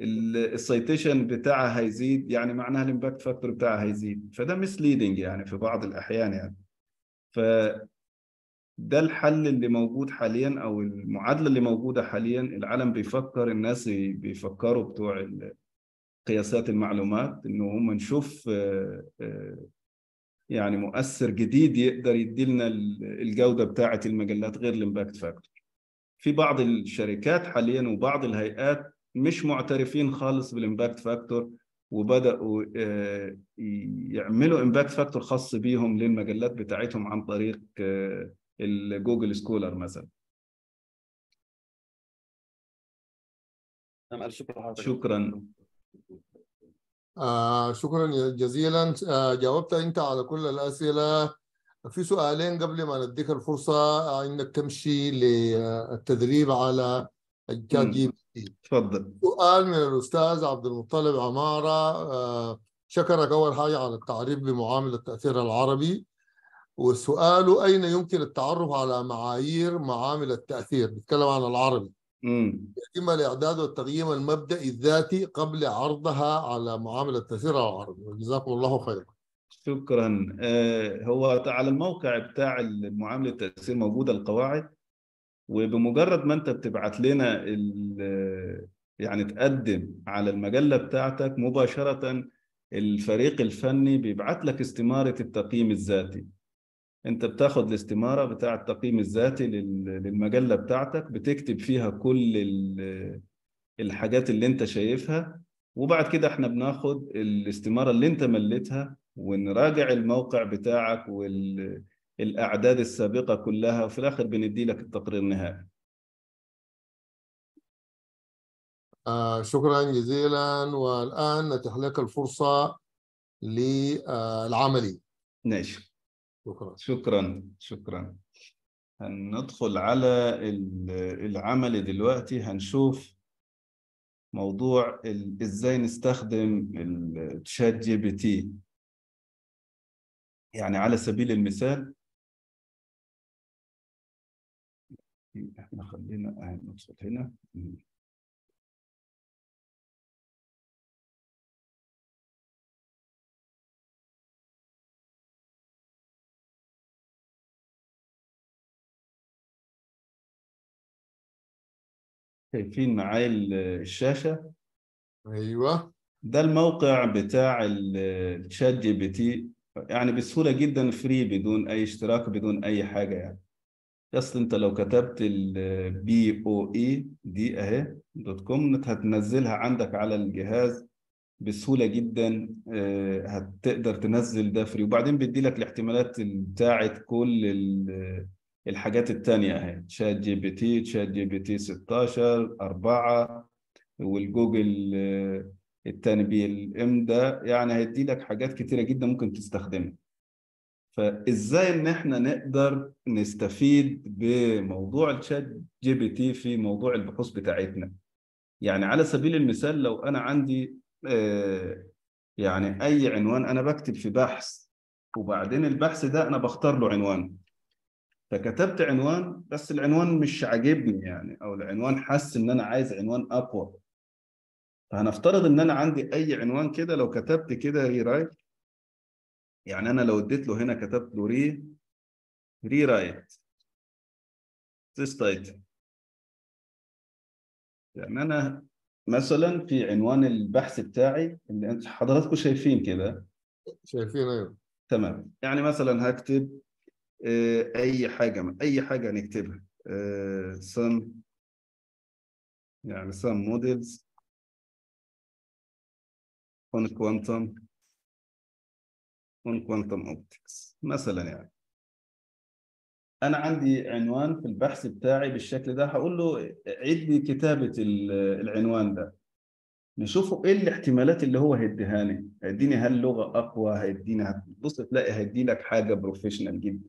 ال citation بتاعها هيزيد يعني معناها ال impact factor بتاعها هيزيد. فده misleading يعني في بعض الأحيان يعني. ف ده الحل اللي موجود حاليا أو المعادلة اللي موجودة حاليا. العالم بيفكر الناس بيفكروا بتوع قياسات المعلومات إنه هم نشوف آه، آه، يعني مؤثر جديد يقدر يدي لنا الجودة بتاعة المجلات غير ال impact factor في بعض الشركات حاليا وبعض الهيئات مش معترفين خالص بال impact factor وبدأوا آه، يعملوا impact factor خاص بيهم للمجلات بتاعتهم عن طريق آه، ال Google Scholar مثلا. نعم ألف شكر لحضرتك شكرا. آه شكرا جزيلا. آه جاوبت أنت على كل الأسئلة. في سؤالين قبل ما نديك الفرصة آه، إنك تمشي للتدريب على الشات مم. جي بي تفضل سؤال من الأستاذ عبد المطلب عمارة آه شكرك أول حاجة على التعريف بمعاملة التاثير العربي وسؤاله أين يمكن التعرف على معايير معامل التأثير؟ بيتكلم عن العربي. يتم الإعداد والتقييم المبدئي الذاتي قبل عرضها على معاملة التأثير العربي. وجزاكم الله خيرا. شكرا. آه، هو على الموقع بتاع معاملة التأثير موجودة القواعد؟ وبمجرد ما انت بتبعت لنا يعني تقدم على المجلة بتاعتك مباشرة الفريق الفني بيبعت لك استمارة التقييم الذاتي. انت بتاخد الاستمارة بتاع التقييم الذاتي لل- للمجلة بتاعتك بتكتب فيها كل ال- الحاجات اللي انت شايفها وبعد كده إحنا بناخد الاستمارة اللي انت مليتها ونراجع الموقع بتاعك والأعداد السابقة كلها وفي الآخر بندي لك التقرير النهائي. آه شكرا جزيلا والآن نتيح لك الفرصة للعملي. ماشي. شكرا. شكرا شكرا. هندخل على ال- العمل دلوقتي. هنشوف موضوع إزاي نستخدم ال ChatGPT. يعني على سبيل المثال إحنا خلينا آه، ندخل هنا. شايفين معايا ال- الشاشة. أيوة. ده الموقع بتاع ال- ال ChatGPT يعني بسهولة جدا free بدون أي اشتراك بدون أي حاجة يعني. بس أنت لو كتبت ال P O E دي أهي dot com هتنزلها عندك على الجهاز بسهولة جدا آه، هتقدر تنزل ده free وبعدين بيدي لك الاحتمالات بتاعت كل ال- الحاجات التانية اهي شات جي بي تي شات جي بي تي 16 4 والجوجل آه، التاني PaLM ده يعني هيدي لك حاجات كتيرة جدا ممكن تستخدمها. فإزاي إن إحنا نقدر نستفيد بموضوع ال ChatGPT في موضوع البحوث بتاعتنا؟ يعني على سبيل المثال لو أنا عندي آه، يعني أي عنوان أنا بكتب في بحث وبعدين البحث ده أنا بختار له عنوان. فكتبت عنوان بس العنوان مش عاجبني يعني أو العنوان حاسس إن أنا عايز عنوان أقوى. فهنفترض إن أنا عندي أي عنوان كده لو كتبت كده rewrite يعني أنا لو اديت له هنا كتبت له re rewrite this title. يعني أنا مثلا في عنوان البحث بتاعي اللي أنت حضراتكم شايفين كده. شايفين أيوة. تمام. يعني مثلا هكتب آه، أي حاجة أي حاجة نكتبها آه، some يعني some models. On quantum. On quantum optics. مثلا يعني. أنا عندي عنوان في البحث بتاعي بالشكل ده هقول له عيد لي كتابة ال- العنوان ده. نشوفه إيه الاحتمالات اللي هو هيديهاني. هيديني هل لغه أقوى هيديني بص تلاقي هيدي لك حاجة professional جدا.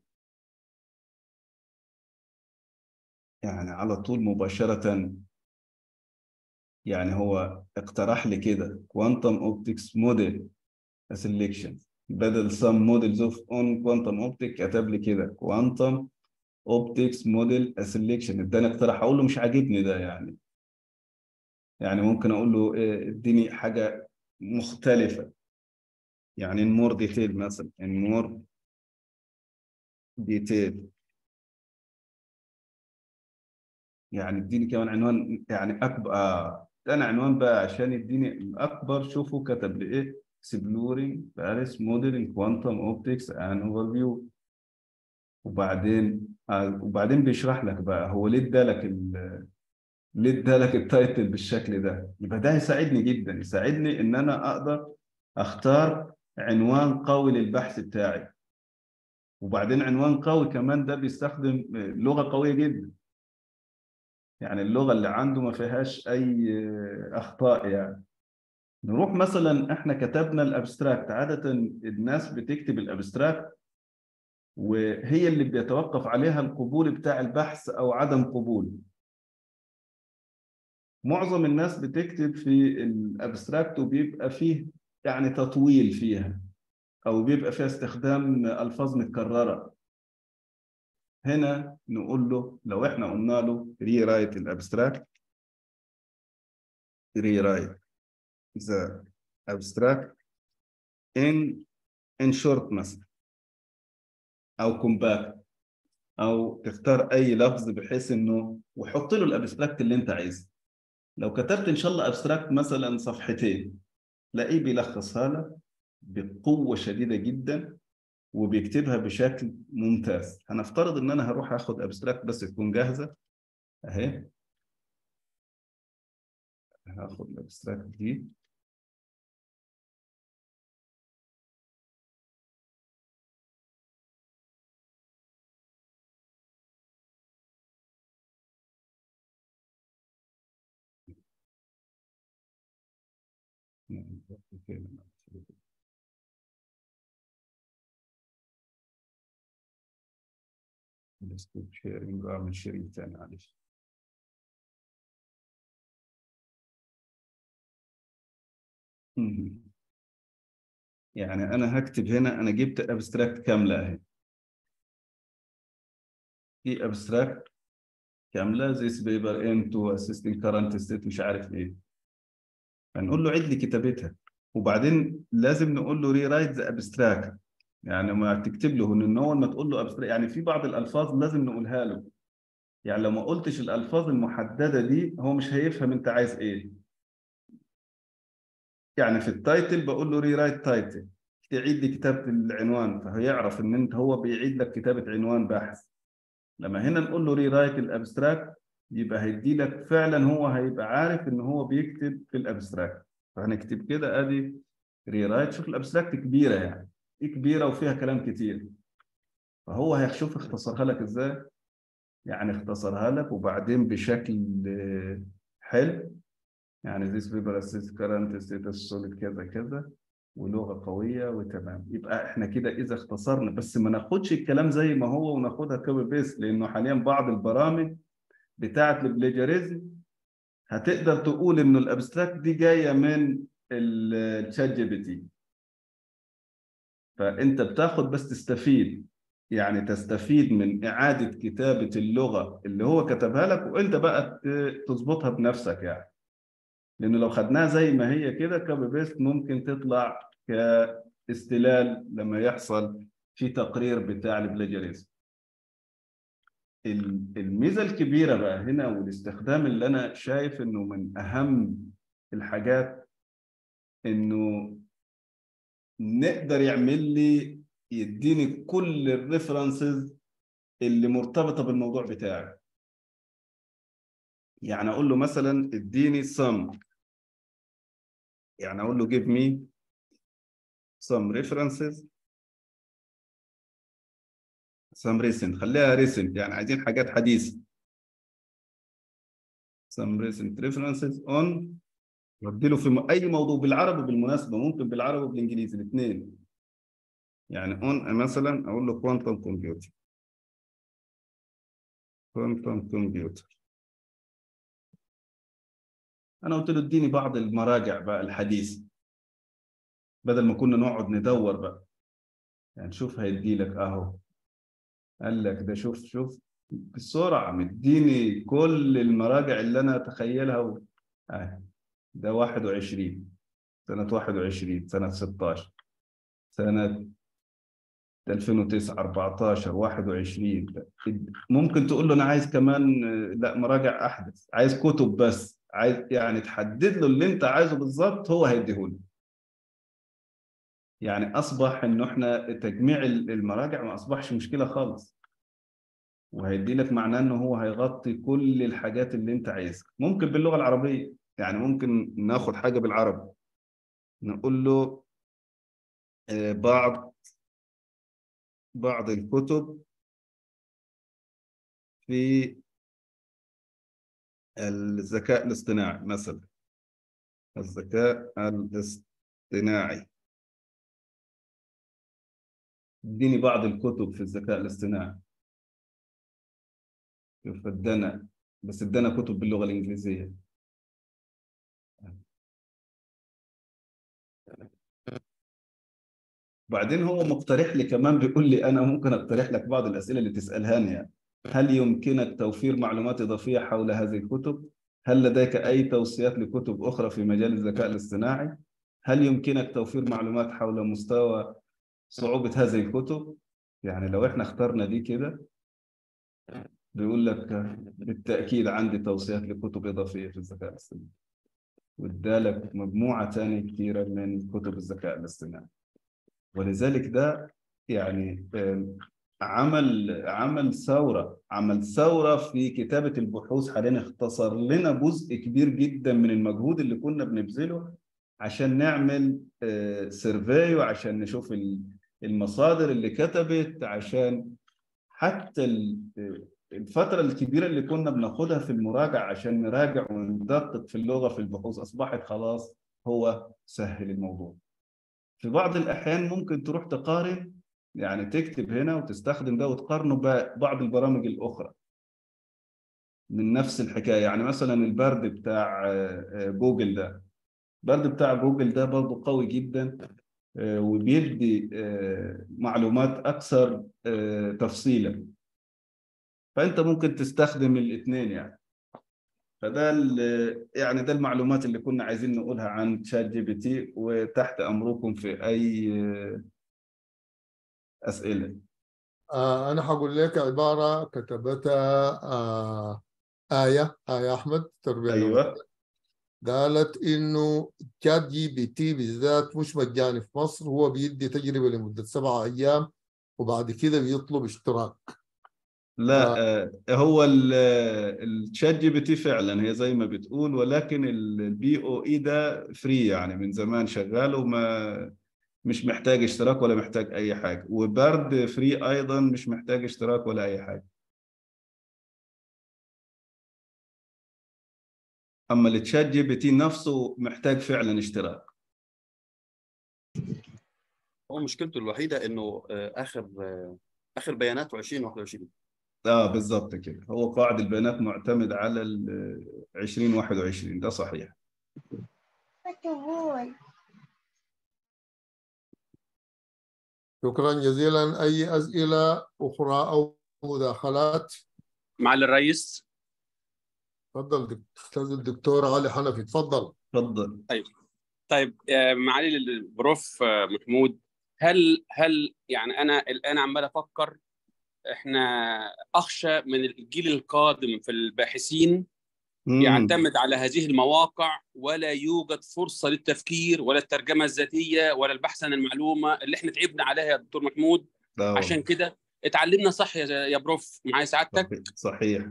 يعني على طول مباشرة. يعني هو اقترح لي كده quantum optics model selection بدل some models of on quantum optic كتب لي كده quantum optics model selection. اداني اقتراح أقول له مش عاجبني ده يعني. يعني ممكن أقول له إيه، اديني حاجة مختلفة. يعني in more detail مثلا in more detail. يعني اديني كمان عنوان يعني اكبر آه. أنا عنوان بقى عشان يديني الاكبر شوفوا كتب لي إيه. Exploring Paris modeling quantum optics and overview وبعدين آه وبعدين بيشرح لك بقى هو ليه ادالك ال- ليه ادالك ال title بالشكل ده؟ يبقى ده يساعدني جدا يساعدني إن أنا أقدر أختار عنوان قوي للبحث بتاعي. وبعدين عنوان قوي كمان ده بيستخدم لغة قوية جدا. يعني اللغة اللي عنده ما فيهاش أي أخطاء يعني. نروح مثلا إحنا كتبنا ال abstract عادة الناس بتكتب ال abstract وهي اللي بيتوقف عليها القبول بتاع البحث أو عدم قبول. معظم الناس بتكتب في ال abstract وبيبقى فيه يعني تطويل فيها أو بيبقى فيها استخدام ألفاظ متكررة. هنا نقول له لو إحنا قلنا له rewrite ال abstract rewrite the abstract in in short مثلا. أو compact أو تختار أي لفظ بحيث إنه وحط له ال abstract اللي أنت عايزه. لو كتبت إن شاء الله abstract مثلا صفحتين تلاقيه بيلخصها لك بقوة شديدة جدا وبيكتبها بشكل ممتاز. هنفترض إن أنا هروح آخد ابستراكت بس تكون جاهزة. أهي. هاخد ال abstract دي. ال stop sharing واعمل sharing تاني معلش. يعني أنا هكتب هنا أنا جبت abstract كاملة أهي. في abstract كاملة this aim to assessing current state مش عارف إيه. هنقول له عيد لي كتابتها وبعدين لازم نقول له rewrite the abstract يعني ما تكتب له إن هو ما تقول له abstract يعني في بعض الألفاظ لازم نقولها له. يعني لو ما قلتش الألفاظ المحددة دي هو مش هيفهم أنت عايز إيه. يعني في ال title بقول له rewrite title تعيد لي كتابة العنوان فهيعرف إن أنت هو بيعيد لك كتابة عنوان بحث. لما هنا نقول له rewrite ال abstract يبقى هيدي لك فعلا هو هيبقى عارف إن هو بيكتب في ال abstract فهنكتب كده أدي rewrite شوف ال abstract كبيرة يعني. إيه كبيرة وفيها كلام كتير. فهو هيشوف اختصرها لك إزاي؟ يعني اختصرها لك وبعدين بشكل آه، حلو يعني this paper assess current status solid كذا كذا ولغة قوية وتمام. يبقى إحنا كده إذا اختصرنا بس ما ناخدش الكلام زي ما هو وناخدها copy paste لأنه حاليا بعض البرامج بتاعه ال plagiarism هتقدر تقول إنه ال abstract دي جاية من ال ChatGPT فأنت بتاخد بس تستفيد يعني تستفيد من إعادة كتابة اللغة اللي هو كتبها لك وأنت بقى تظبطها بنفسك يعني. لأنه لو خدناها زي ما هي كده copy paste ممكن تطلع كاستلال لما يحصل في تقرير بتاع ال plagiarism ال- الميزة الكبيرة بقى هنا والاستخدام اللي أنا شايف إنه من أهم الحاجات إنه نقدر يعمل لي يديني كل الريفرنسز اللي مرتبطة بالموضوع بتاعي. يعني أقول له مثلا اديني some. يعني أقول له give me some references. Some recent. خليها recent. يعني عايزين حاجات حديثة. Some recent references on بديله في أي موضوع بالعربي بالمناسبة ممكن بالعربي وبالإنجليزي الاثنين. يعني on مثلا أقول له quantum computer. quantum computer. أنا قلت له اديني بعض المراجع بقى الحديثة بدل ما كنا نقعد ندور بقى. يعني شوف هيدي لك أهو. قال لك ده شوف شوف بسرعة مديني كل المراجع اللي أنا أتخيلها و... آه. ده 21 سنة 21 سنة 16 سنة 2009 14 21 ممكن تقول له أنا عايز كمان لا مراجع أحدث. عايز كتب بس. عايز يعني تحدد له اللي أنت عايزه بالظبط هو هيديهولك. يعني أصبح انه إحنا تجميع المراجع ما أصبحش مشكلة خالص. وهيدي لك معناه انه هو هيغطي كل الحاجات اللي أنت عايزها. ممكن باللغة العربية. يعني ممكن ناخد حاجة بالعربي. نقول له آه، بعض بعض الكتب في الذكاء الاصطناعي مثلا. الذكاء الاصطناعي. اديني بعض الكتب في الذكاء الاصطناعي. شوف ادانا بس ادانا كتب باللغة الإنجليزية. بعدين هو مقترح لي كمان بيقول لي أنا ممكن أقترح لك بعض الأسئلة اللي تسألهاني يعني. هل يمكنك توفير معلومات إضافية حول هذه الكتب؟ هل لديك أي توصيات لكتب أخرى في مجال الذكاء الاصطناعي؟ هل يمكنك توفير معلومات حول مستوى صعوبة هذه الكتب يعني لو إحنا اخترنا دي كده بيقول لك بالتأكيد عندي توصيات لكتب إضافية في الذكاء الاصطناعي وادالك مجموعة تانية كثيرة من كتب الذكاء الاصطناعي ولذلك ده يعني عمل عمل ثورة عمل ثورة في كتابة البحوث حاليا اختصر لنا جزء كبير جدا من المجهود اللي كنا بنبذله عشان نعمل survey وعشان نشوف ال- المصادر اللي كتبت عشان حتى ال- الفترة الكبيرة اللي كنا بناخدها في المراجعة عشان نراجع وندقق في اللغة في البحوث أصبحت خلاص هو سهل الموضوع. في بعض الأحيان ممكن تروح تقارن يعني تكتب هنا وتستخدم ده وتقارنه ببعض البرامج الأخرى. من نفس الحكاية يعني مثلا ال Bard بتاع آه، آه، جوجل ده. ال Bard بتاع جوجل ده برضه قوي جدا آه، وبيدي معلومات أكثر تفصيلا. فأنت ممكن تستخدم الاثنين يعني. فده يعني ده المعلومات اللي كنا عايزين نقولها عن ChatGPT وتحت أمركم في آه، أسئلة. آه أنا حقول لك عبارة كتبتها آه آية آية أحمد تربية أيوه. قالت إنه ChatGPT بالذات مش مجاني في مصر هو بيدي تجربة لمدة سبعة أيام وبعد كده بيطلب اشتراك. لا آه، هو ال- ال ChatGPT فعلا هي زي ما بتقول ولكن ال Poe ده free يعني من زمان شغال وما مش محتاج اشتراك ولا محتاج أي حاجة. و Bard free أيضا مش محتاج اشتراك ولا أي حاجة. أما ال ChatGPT نفسه محتاج فعلا اشتراك. هو مشكلته الوحيدة إنه آه، آخر آه، آخر بياناته 2021 آه بالظبط كده. هو قاعد البيانات معتمد على ال 2021 ده صحيح. شكرا جزيلا. أي أسئلة أخرى أو مداخلات؟ معالي الرئيس. تفضل دك- أستاذ الدكتور علي حنفي تفضل. تفضل. طيب. آه، معالي البروف آه، محمود هل هل يعني أنا الان عمال أفكر إحنا أخشى من الجيل القادم في الباحثين مم. يعتمد على هذه المواقع ولا يوجد فرصة للتفكير ولا الترجمة الذاتية ولا البحث عن المعلومة اللي إحنا تعبنا عليها يا دكتور محمود. لا عشان كده اتعلمنا صح يا بروف معايا سعادتك. صحيح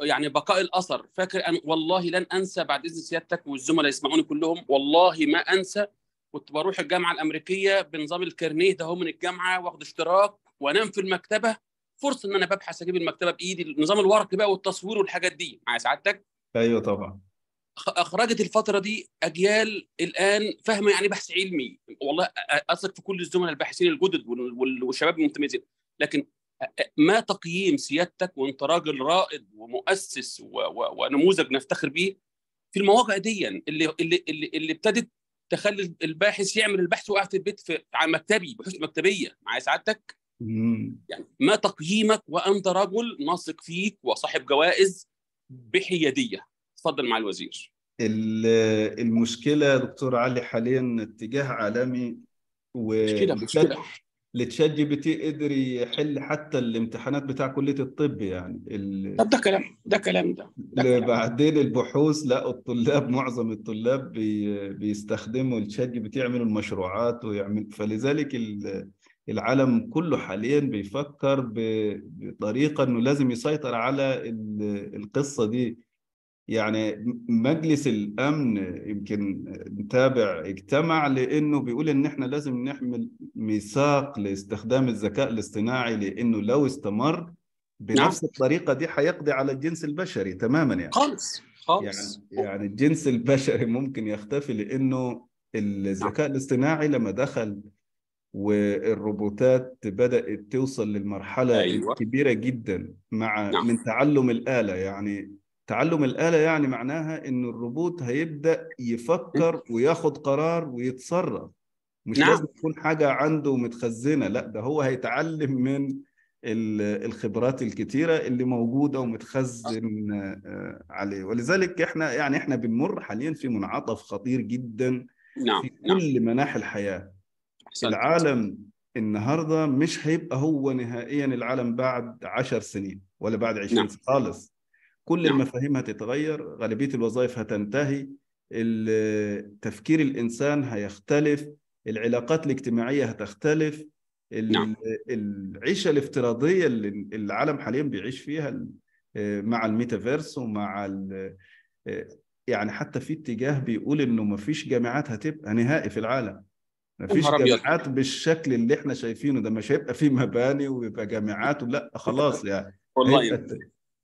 يعني بقاء الأثر. فاكر أنا والله لن أنسى بعد إذن سيادتك والزملاء يسمعوني كلهم والله ما أنسى. كنت بروح الجامعة الأمريكية بنظام الكارنيه ده هو من الجامعة واخد اشتراك وأنام في المكتبة فرصة إن أنا ببحث أجيب المكتبة بإيدي النظام الورقي بقى والتصوير والحاجات دي. معايا سعادتك؟ أيوه طبعا. أخرجت الفترة دي أجيال الآن فاهمة يعني بحث علمي. والله أثق في كل الزملاء الباحثين الجدد وال- وال- والشباب المتميزين لكن ما تقييم سيادتك وانت راجل رائد ومؤسس ونموذج نفتخر بيه في المواقع دي؟ اللي اللي اللي, اللي ابتدت تخلي الباحث يعمل البحث وقاعد في البيت في على مكتبي بحوث مكتبية. معايا سعادتك. يعني ما تقييمك وأنت رجل نثق فيك وصاحب جوائز بحيادية. تفضل مع الوزير. ال- المشكلة دكتور علي حاليا اتجاه عالمي مشكلة مشكلة. ل ChatGPT قدر يحل حتى الامتحانات بتاع كلية الطب يعني. ال... طب ده كلام ده كلام ده, ده كلام. بعدين البحوث لقوا الطلاب معظم الطلاب بي... بيستخدموا ال ChatGPT يعملوا المشروعات ويعمل فلذلك ال... العالم كله حاليا بيفكر. بطريقة إنه لازم يسيطر على ال... القصة دي يعني مجلس الأمن يمكن نتابع اجتمع لأنه بيقول إن إحنا لازم نحمل ميثاق لاستخدام الذكاء الاصطناعي لأنه لو استمر بنفس نعم. الطريقة دي هيقضي على الجنس البشري تماما يعني خالص خالص يعني يعني الجنس البشري ممكن يختفي لأنه الذكاء الاصطناعي لما دخل والروبوتات بدأت توصل للمرحلة أيوة. الكبيرة جدا مع نعم. من تعلم الآلة يعني تعلم الآلة يعني معناها إن الروبوت هيبدأ يفكر وياخد قرار ويتصرف مش نعم. لازم تكون حاجة عنده متخزنة لا ده هو هيتعلم من ال- الخبرات الكتيرة اللي موجودة ومتخزن آه، عليه ولذلك إحنا يعني إحنا بنمر حاليا في منعطف خطير جدا نعم في نعم كل مناحي الحياة أحسنت. العالم النهاردة مش هيبقى هو نهائيا العالم بعد عشر سنين ولا بعد عشرين نعم. سنة خالص كل نعم. المفاهيم هتتغير غالبية الوظائف هتنتهي تفكير الإنسان هيختلف العلاقات الاجتماعية هتختلف نعم. العيشة الافتراضية اللي العالم حاليا بيعيش فيها مع الميتافيرس ومع يعني حتى في اتجاه بيقول إنه ما فيش جامعات هتبقى نهائي في العالم ما فيش. جامعات بالشكل اللي إحنا شايفينه ده مش هيبقى فيه مباني ويبقى جامعات ولا خلاص يعني. والله.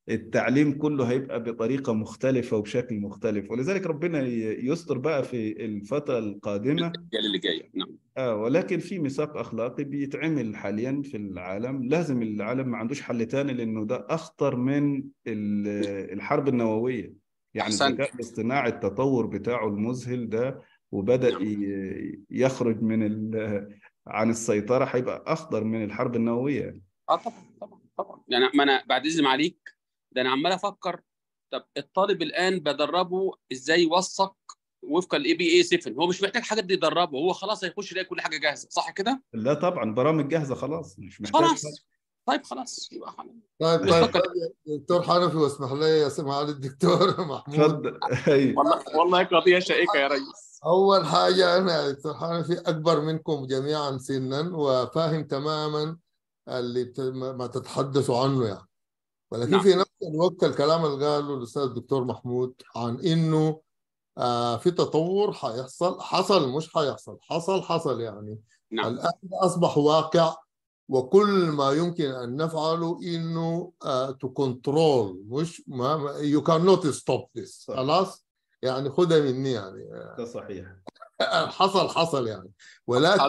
التعليم كله هيبقى بطريقة مختلفة وبشكل مختلف. ولذلك ربنا يستر بقى في الفترة القادمة. الأجيال اللي جاية نعم. آه ولكن في ميثاق أخلاقي بيتعمل حاليا في العالم. لازم العالم ما عندوش حل تاني لأنه ده أخطر من ال- الحرب النووية. يعني. الذكاء الاصطناعي التطور بتاعه المذهل ده وبدأ نعم. يخرج من ال- عن السيطرة هيبقى أخطر من الحرب النووية. آه طبعا طبعا طبعا. يعني ما أنا بعد إذن عليك ده أنا عمال أفكر طب الطالب الآن بدربه إزاي يوثق وفقا ال APA 7 هو مش محتاج حاجة دي يدربه هو خلاص هيخش يلاقي كل حاجة جاهزة صح كده؟ لا طبعا برامج جاهزة خلاص مش محتاج خلاص. طيب خلاص يبقى خلاص. طيب طيب. دكتور حنفي واسمح لي يا سماحة الدكتور محمود. اتفضل. أيوة. والله والله قضية شائكة يا ريس. أول حاجة أنا دكتور حنفي أكبر منكم جميعا سنا وفاهم تماما اللي. ما تتحدثوا عنه يعني ولكن نعم. في نفس الوقت الكلام اللي قاله الأستاذ الدكتور محمود عن إنه آه في تطور حيحصل حصل مش حيحصل حصل حصل يعني نعم الآن أصبح واقع وكل ما يمكن أن نفعله إنه to control مش ما يو كان نوت ستوب ذس صح. خلاص يعني خدها مني يعني. ده صحيح. حصل حصل يعني. ولكن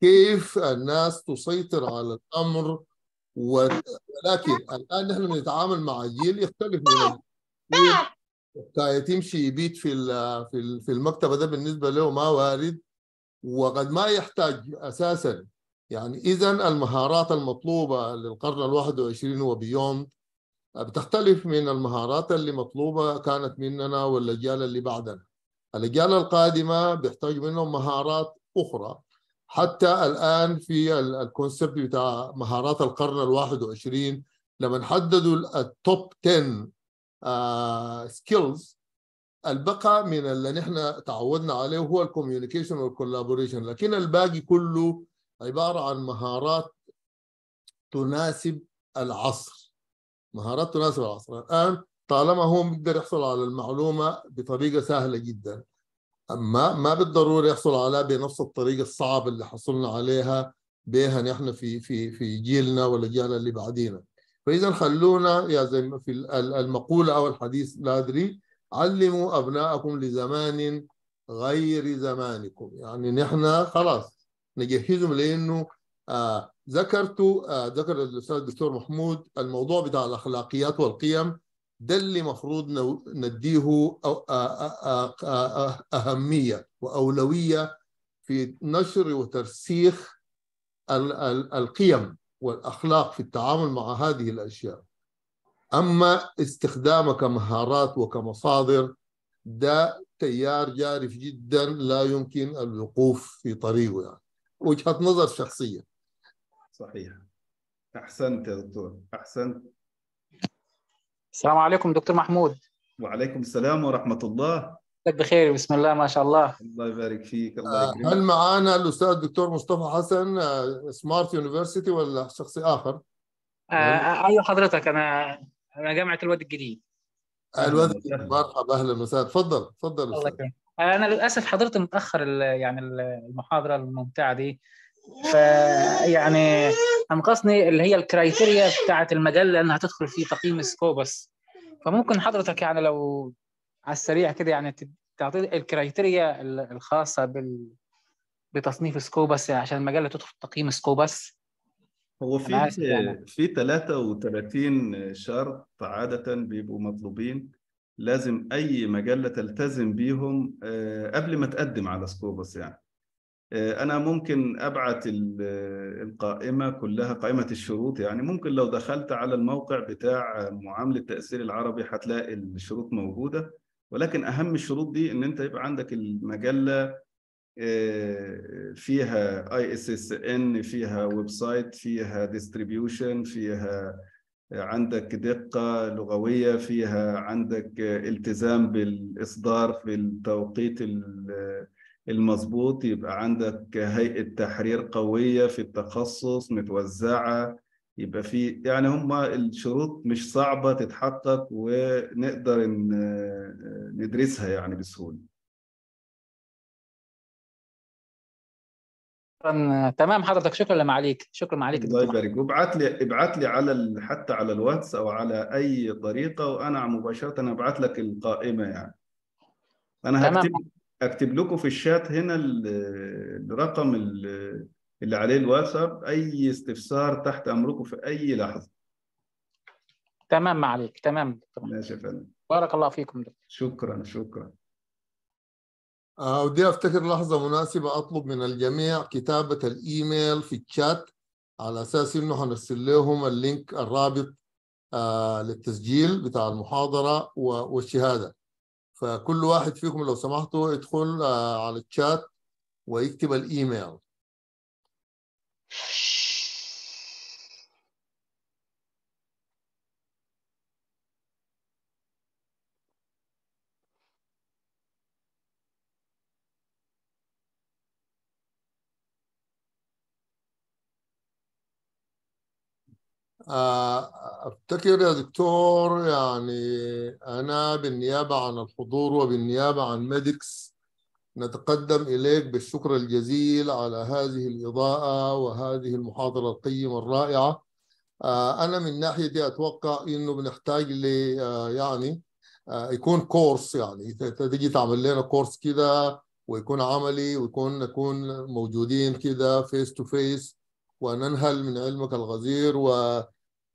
كيف الناس تسيطر على الأمر و- ولكن الآن نحن بنتعامل مع جيل يختلف من الجيل حكاية يمشي يبيت في ال- في ال- في المكتبة ده بالنسبة له ما وارد وقد ما يحتاج أساسا. يعني إذا المهارات المطلوبة للقرن الواحد وعشرين وبيوند بتختلف من المهارات اللي مطلوبة كانت مننا والأجيال اللي بعدنا. الأجيال القادمة بيحتاج منهم مهارات أخرى. حتى الآن في ال- ال concept بتاع مهارات القرن الواحد وعشرين لما حددوا ال top 10 skills البقى من اللي نحن تعودنا عليه هو ال communication وال collaboration. لكن الباقي كله عبارة عن مهارات تناسب العصر. مهارات تناسب العصر. الآن طالما هو بيقدر يحصل على المعلومة بطريقة سهلة جدا ما ما بالضرورة يحصل عليها بنفس الطريقة الصعبة اللي حصلنا عليها بها نحن في في في جيلنا والاجيال اللي بعدينا. فإذا خلونا يا زي ما في ال- المقولة أو الحديث لا أدري. علموا أبناءكم لزمان غير زمانكم. يعني نحن خلاص نجهزهم لأنه آه ذكرت آه ذكر الأستاذ الدكتور محمود الموضوع بتاع الأخلاقيات والقيم ده اللي مفروض نديه آه آه أهمية وأولوية في نشر وترسيخ ال- ال- القيم والأخلاق في التعامل مع هذه الأشياء. أما استخدامها كمهارات وكمصادر ده تيار جارف جدا لا يمكن الوقوف في طريقه يعني. وجهة نظر شخصية. صحيح. أحسنت يا دكتور. أحسنت. السلام عليكم دكتور محمود. وعليكم السلام ورحمة الله. لك بخير بسم الله ما شاء الله. الله يبارك فيك الله آه، يكرمك. هل معانا الأستاذ الدكتور مصطفى حسن آه، سمارت يونيفرسيتي ولا شخص آخر؟ آه أيوه حضرتك. أنا أنا جامعة الواد الجديد. الواد وسهلا. مرحبا أهلا وسهلا. تفضل تفضل أنا للأسف حضرت متأخر ال- يعني ال- المحاضرة الممتعة دي. فيعني انقصني اللي هي ال criteria بتاعت المجلة إنها تدخل في تقييم Scopus فممكن حضرتك يعني لو على السريع كده يعني تعطي ال criteria ال- الخاصة بال بتصنيف Scopus عشان المجلة تدخل تقييم Scopus هو في يعني. في 33 شرط عادة بيبقوا مطلوبين. لازم أي مجلة تلتزم بيهم آه، قبل ما تقدم على Scopus يعني. آه، أنا ممكن أبعت ال- القائمة كلها قائمة الشروط يعني. ممكن لو دخلت على الموقع بتاع معامل التأثير العربي هتلاقي الشروط موجودة. ولكن أهم الشروط دي إن أنت يبقى عندك المجلة فيها ISSN فيها website فيها distribution فيها عندك دقة لغوية فيها عندك التزام بالإصدار في التوقيت ال- المظبوط يبقى عندك هيئة تحرير قوية في التخصص متوزعة يبقى في يعني هم الشروط مش صعبة تتحقق ونقدر ندرسها يعني بسهولة تمام حضرتك شكرا لمعاليك شكرا معاليك الله يبارك وابعت لي ابعت لي على. حتى على الواتس أو على أي طريقة وأنا مباشرة أبعت لك القائمة يعني أنا تمام. هكتب أكتب لكم في الشات هنا ال- الرقم ال- اللي عليه الواتساب أي استفسار تحت أمركم في أي لحظة. تمام معاليك تمام. دكتور ماشي يا فندم. بارك الله فيكم. دكتور. شكرا شكرا. ودي أفتكر لحظة مناسبة أطلب من الجميع كتابة الإيميل في الشات على أساس إنه هنرسل لهم اللينك الرابط آه للتسجيل بتاع المحاضرة والشهادة. فكل واحد فيكم لو سمحتوا يدخل آه على الشات ويكتب الإيميل. أفتكر يا دكتور يعني أنا بالنيابة عن الحضور وبالنيابة عن ميديكس نتقدم إليك بالشكر الجزيل على هذه الإضاءة وهذه المحاضرة القيمة الرائعة. آه، أنا من ناحيتي أتوقع إنه بنحتاج ل آه، يعني آه، يكون course يعني ت- تيجي تعمل لنا course كده ويكون عملي ويكون نكون موجودين كده face to face وننهل من علمك الغزير و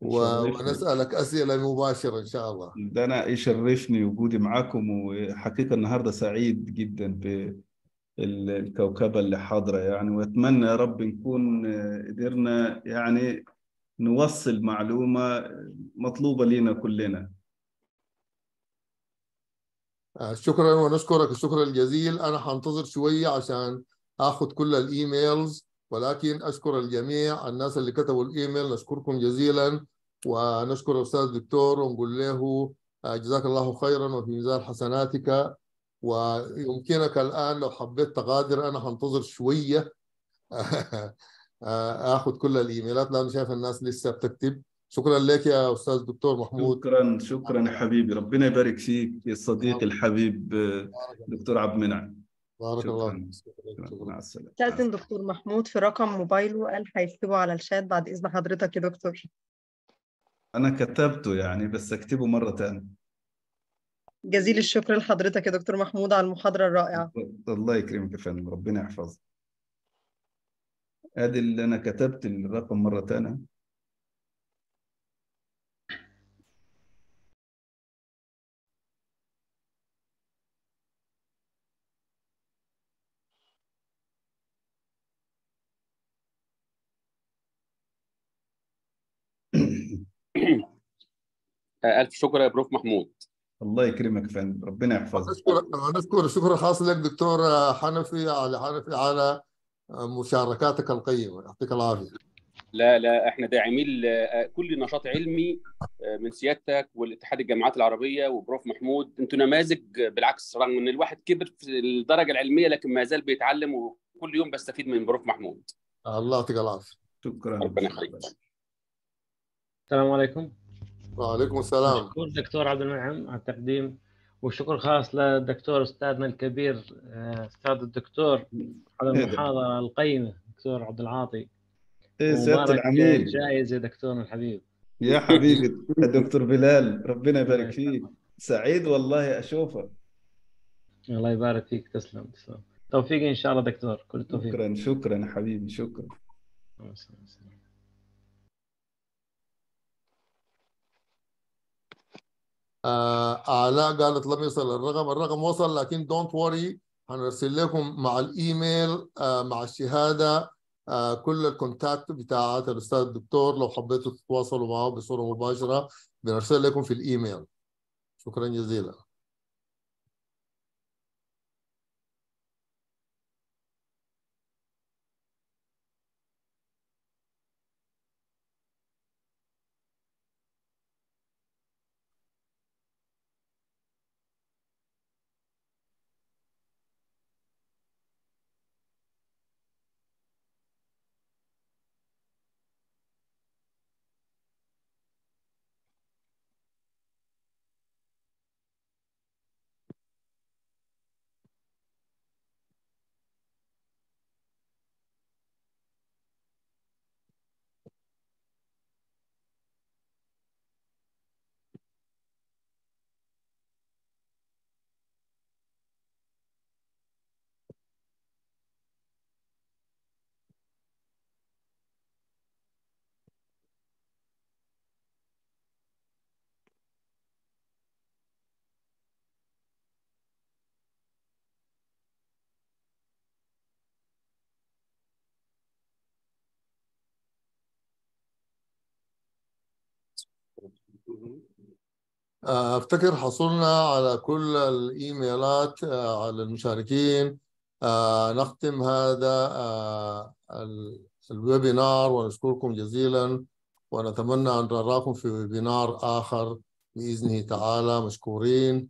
و- يشرفني. ونسألك أسئلة مباشرة إن شاء الله. ده أنا يشرفني وجودي معاكم وحقيقة النهارده سعيد جدا بالكوكبة اللي حاضرة يعني وأتمنى يا رب نكون قدرنا يعني نوصل معلومة مطلوبة لنا كلنا. آه، شكرا ونشكرك الشكر الجزيل. أنا حنتظر شوية عشان آخذ كل الإيميلز ولكن أشكر الجميع الناس اللي كتبوا الإيميل. نشكركم جزيلا. ونشكر الأستاذ الدكتور ونقول له آه، جزاك الله خيرا وفي ميزان حسناتك. ويمكنك الآن لو حبيت تغادر أنا حنتظر شوية. آخذ كل الإيميلات لأنه شايف الناس لسه بتكتب. شكرا لك يا أستاذ دكتور محمود. شكرا شكرا يا حبيبي. ربنا يبارك فيك يا صديقي الحبيب دكتور عبد المنعم. بارك الله فيك. شكرا مع استأذن دكتور محمود في رقم موبايله قال هيكتبه على الشات بعد إذن حضرتك يا دكتور. أنا كتبته يعني بس أكتبه مرة تانية. جزيل الشكر لحضرتك يا دكتور محمود على المحاضرة الرائعة. الله يكرمك يا فندم ربنا يحفظك. أدي اللي أنا كتبت الرقم مرة تانية. الف شكر يا بروف محمود. الله يكرمك يا فندم. ربنا يحفظك. نشكر نشكر شكر خاص لك دكتور حنفي على حنفي على مشاركاتك القيمة. يعطيك العافية. لا لا إحنا داعمين ل- كل نشاط علمي من سيادتك والاتحاد الجامعات العربية وبروف محمود. أنتوا نماذج بالعكس رغم إن الواحد كبر في الدرجة العلمية لكن ما زال بيتعلم وكل يوم بستفيد من بروف محمود. الله يعطيك العافية. شكرا. ربنا يخليك. السلام عليكم. وعليكم السلام. شكر دكتور عبد المنعم على التقديم وشكر خاص للدكتور أستاذنا الكبير آه، أستاذ الدكتور على إيه؟ المحاضرة القيمة دكتور عبد العاطي. إيه سيادة العميد جائزه دكتورنا الحبيب. يا حبيبي يا دكتور بلال ربنا يبارك فيك. سعيد والله أشوفك. الله يبارك فيك تسلم تسلم. توفيق إن شاء الله دكتور كل التوفيق. شكرا شكرا يا حبيبي شكرا. آلاء قالت لم يصل الرقم. الرقم وصل لكن don't worry هنرسل لكم مع الإيميل آه، مع الشهادة آه، كل ال contact بتاعات الأستاذ الدكتور. لو حبيتوا تتواصلوا معه بصورة مباشرة بنرسل لكم في الإيميل. شكرا جزيلا آه، أفتكر حصلنا على كل الإيميلات آه، على المشاركين. آه، نختم هذا آه، ال- ال webinar ونشكركم جزيلا ونتمنى أن نراكم في webinar آخر بإذنه تعالى مشكورين.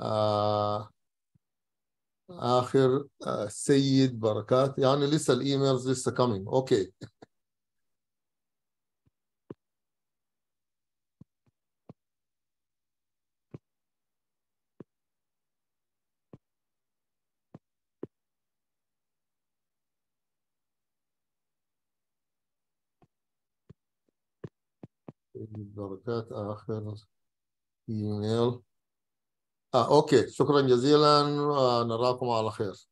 آه، آخر آه، سيد بركات يعني لسه ال emails لسه coming okay بركات آخر. إيميل. آه أوكي. شكرا جزيلا نراكم على خير.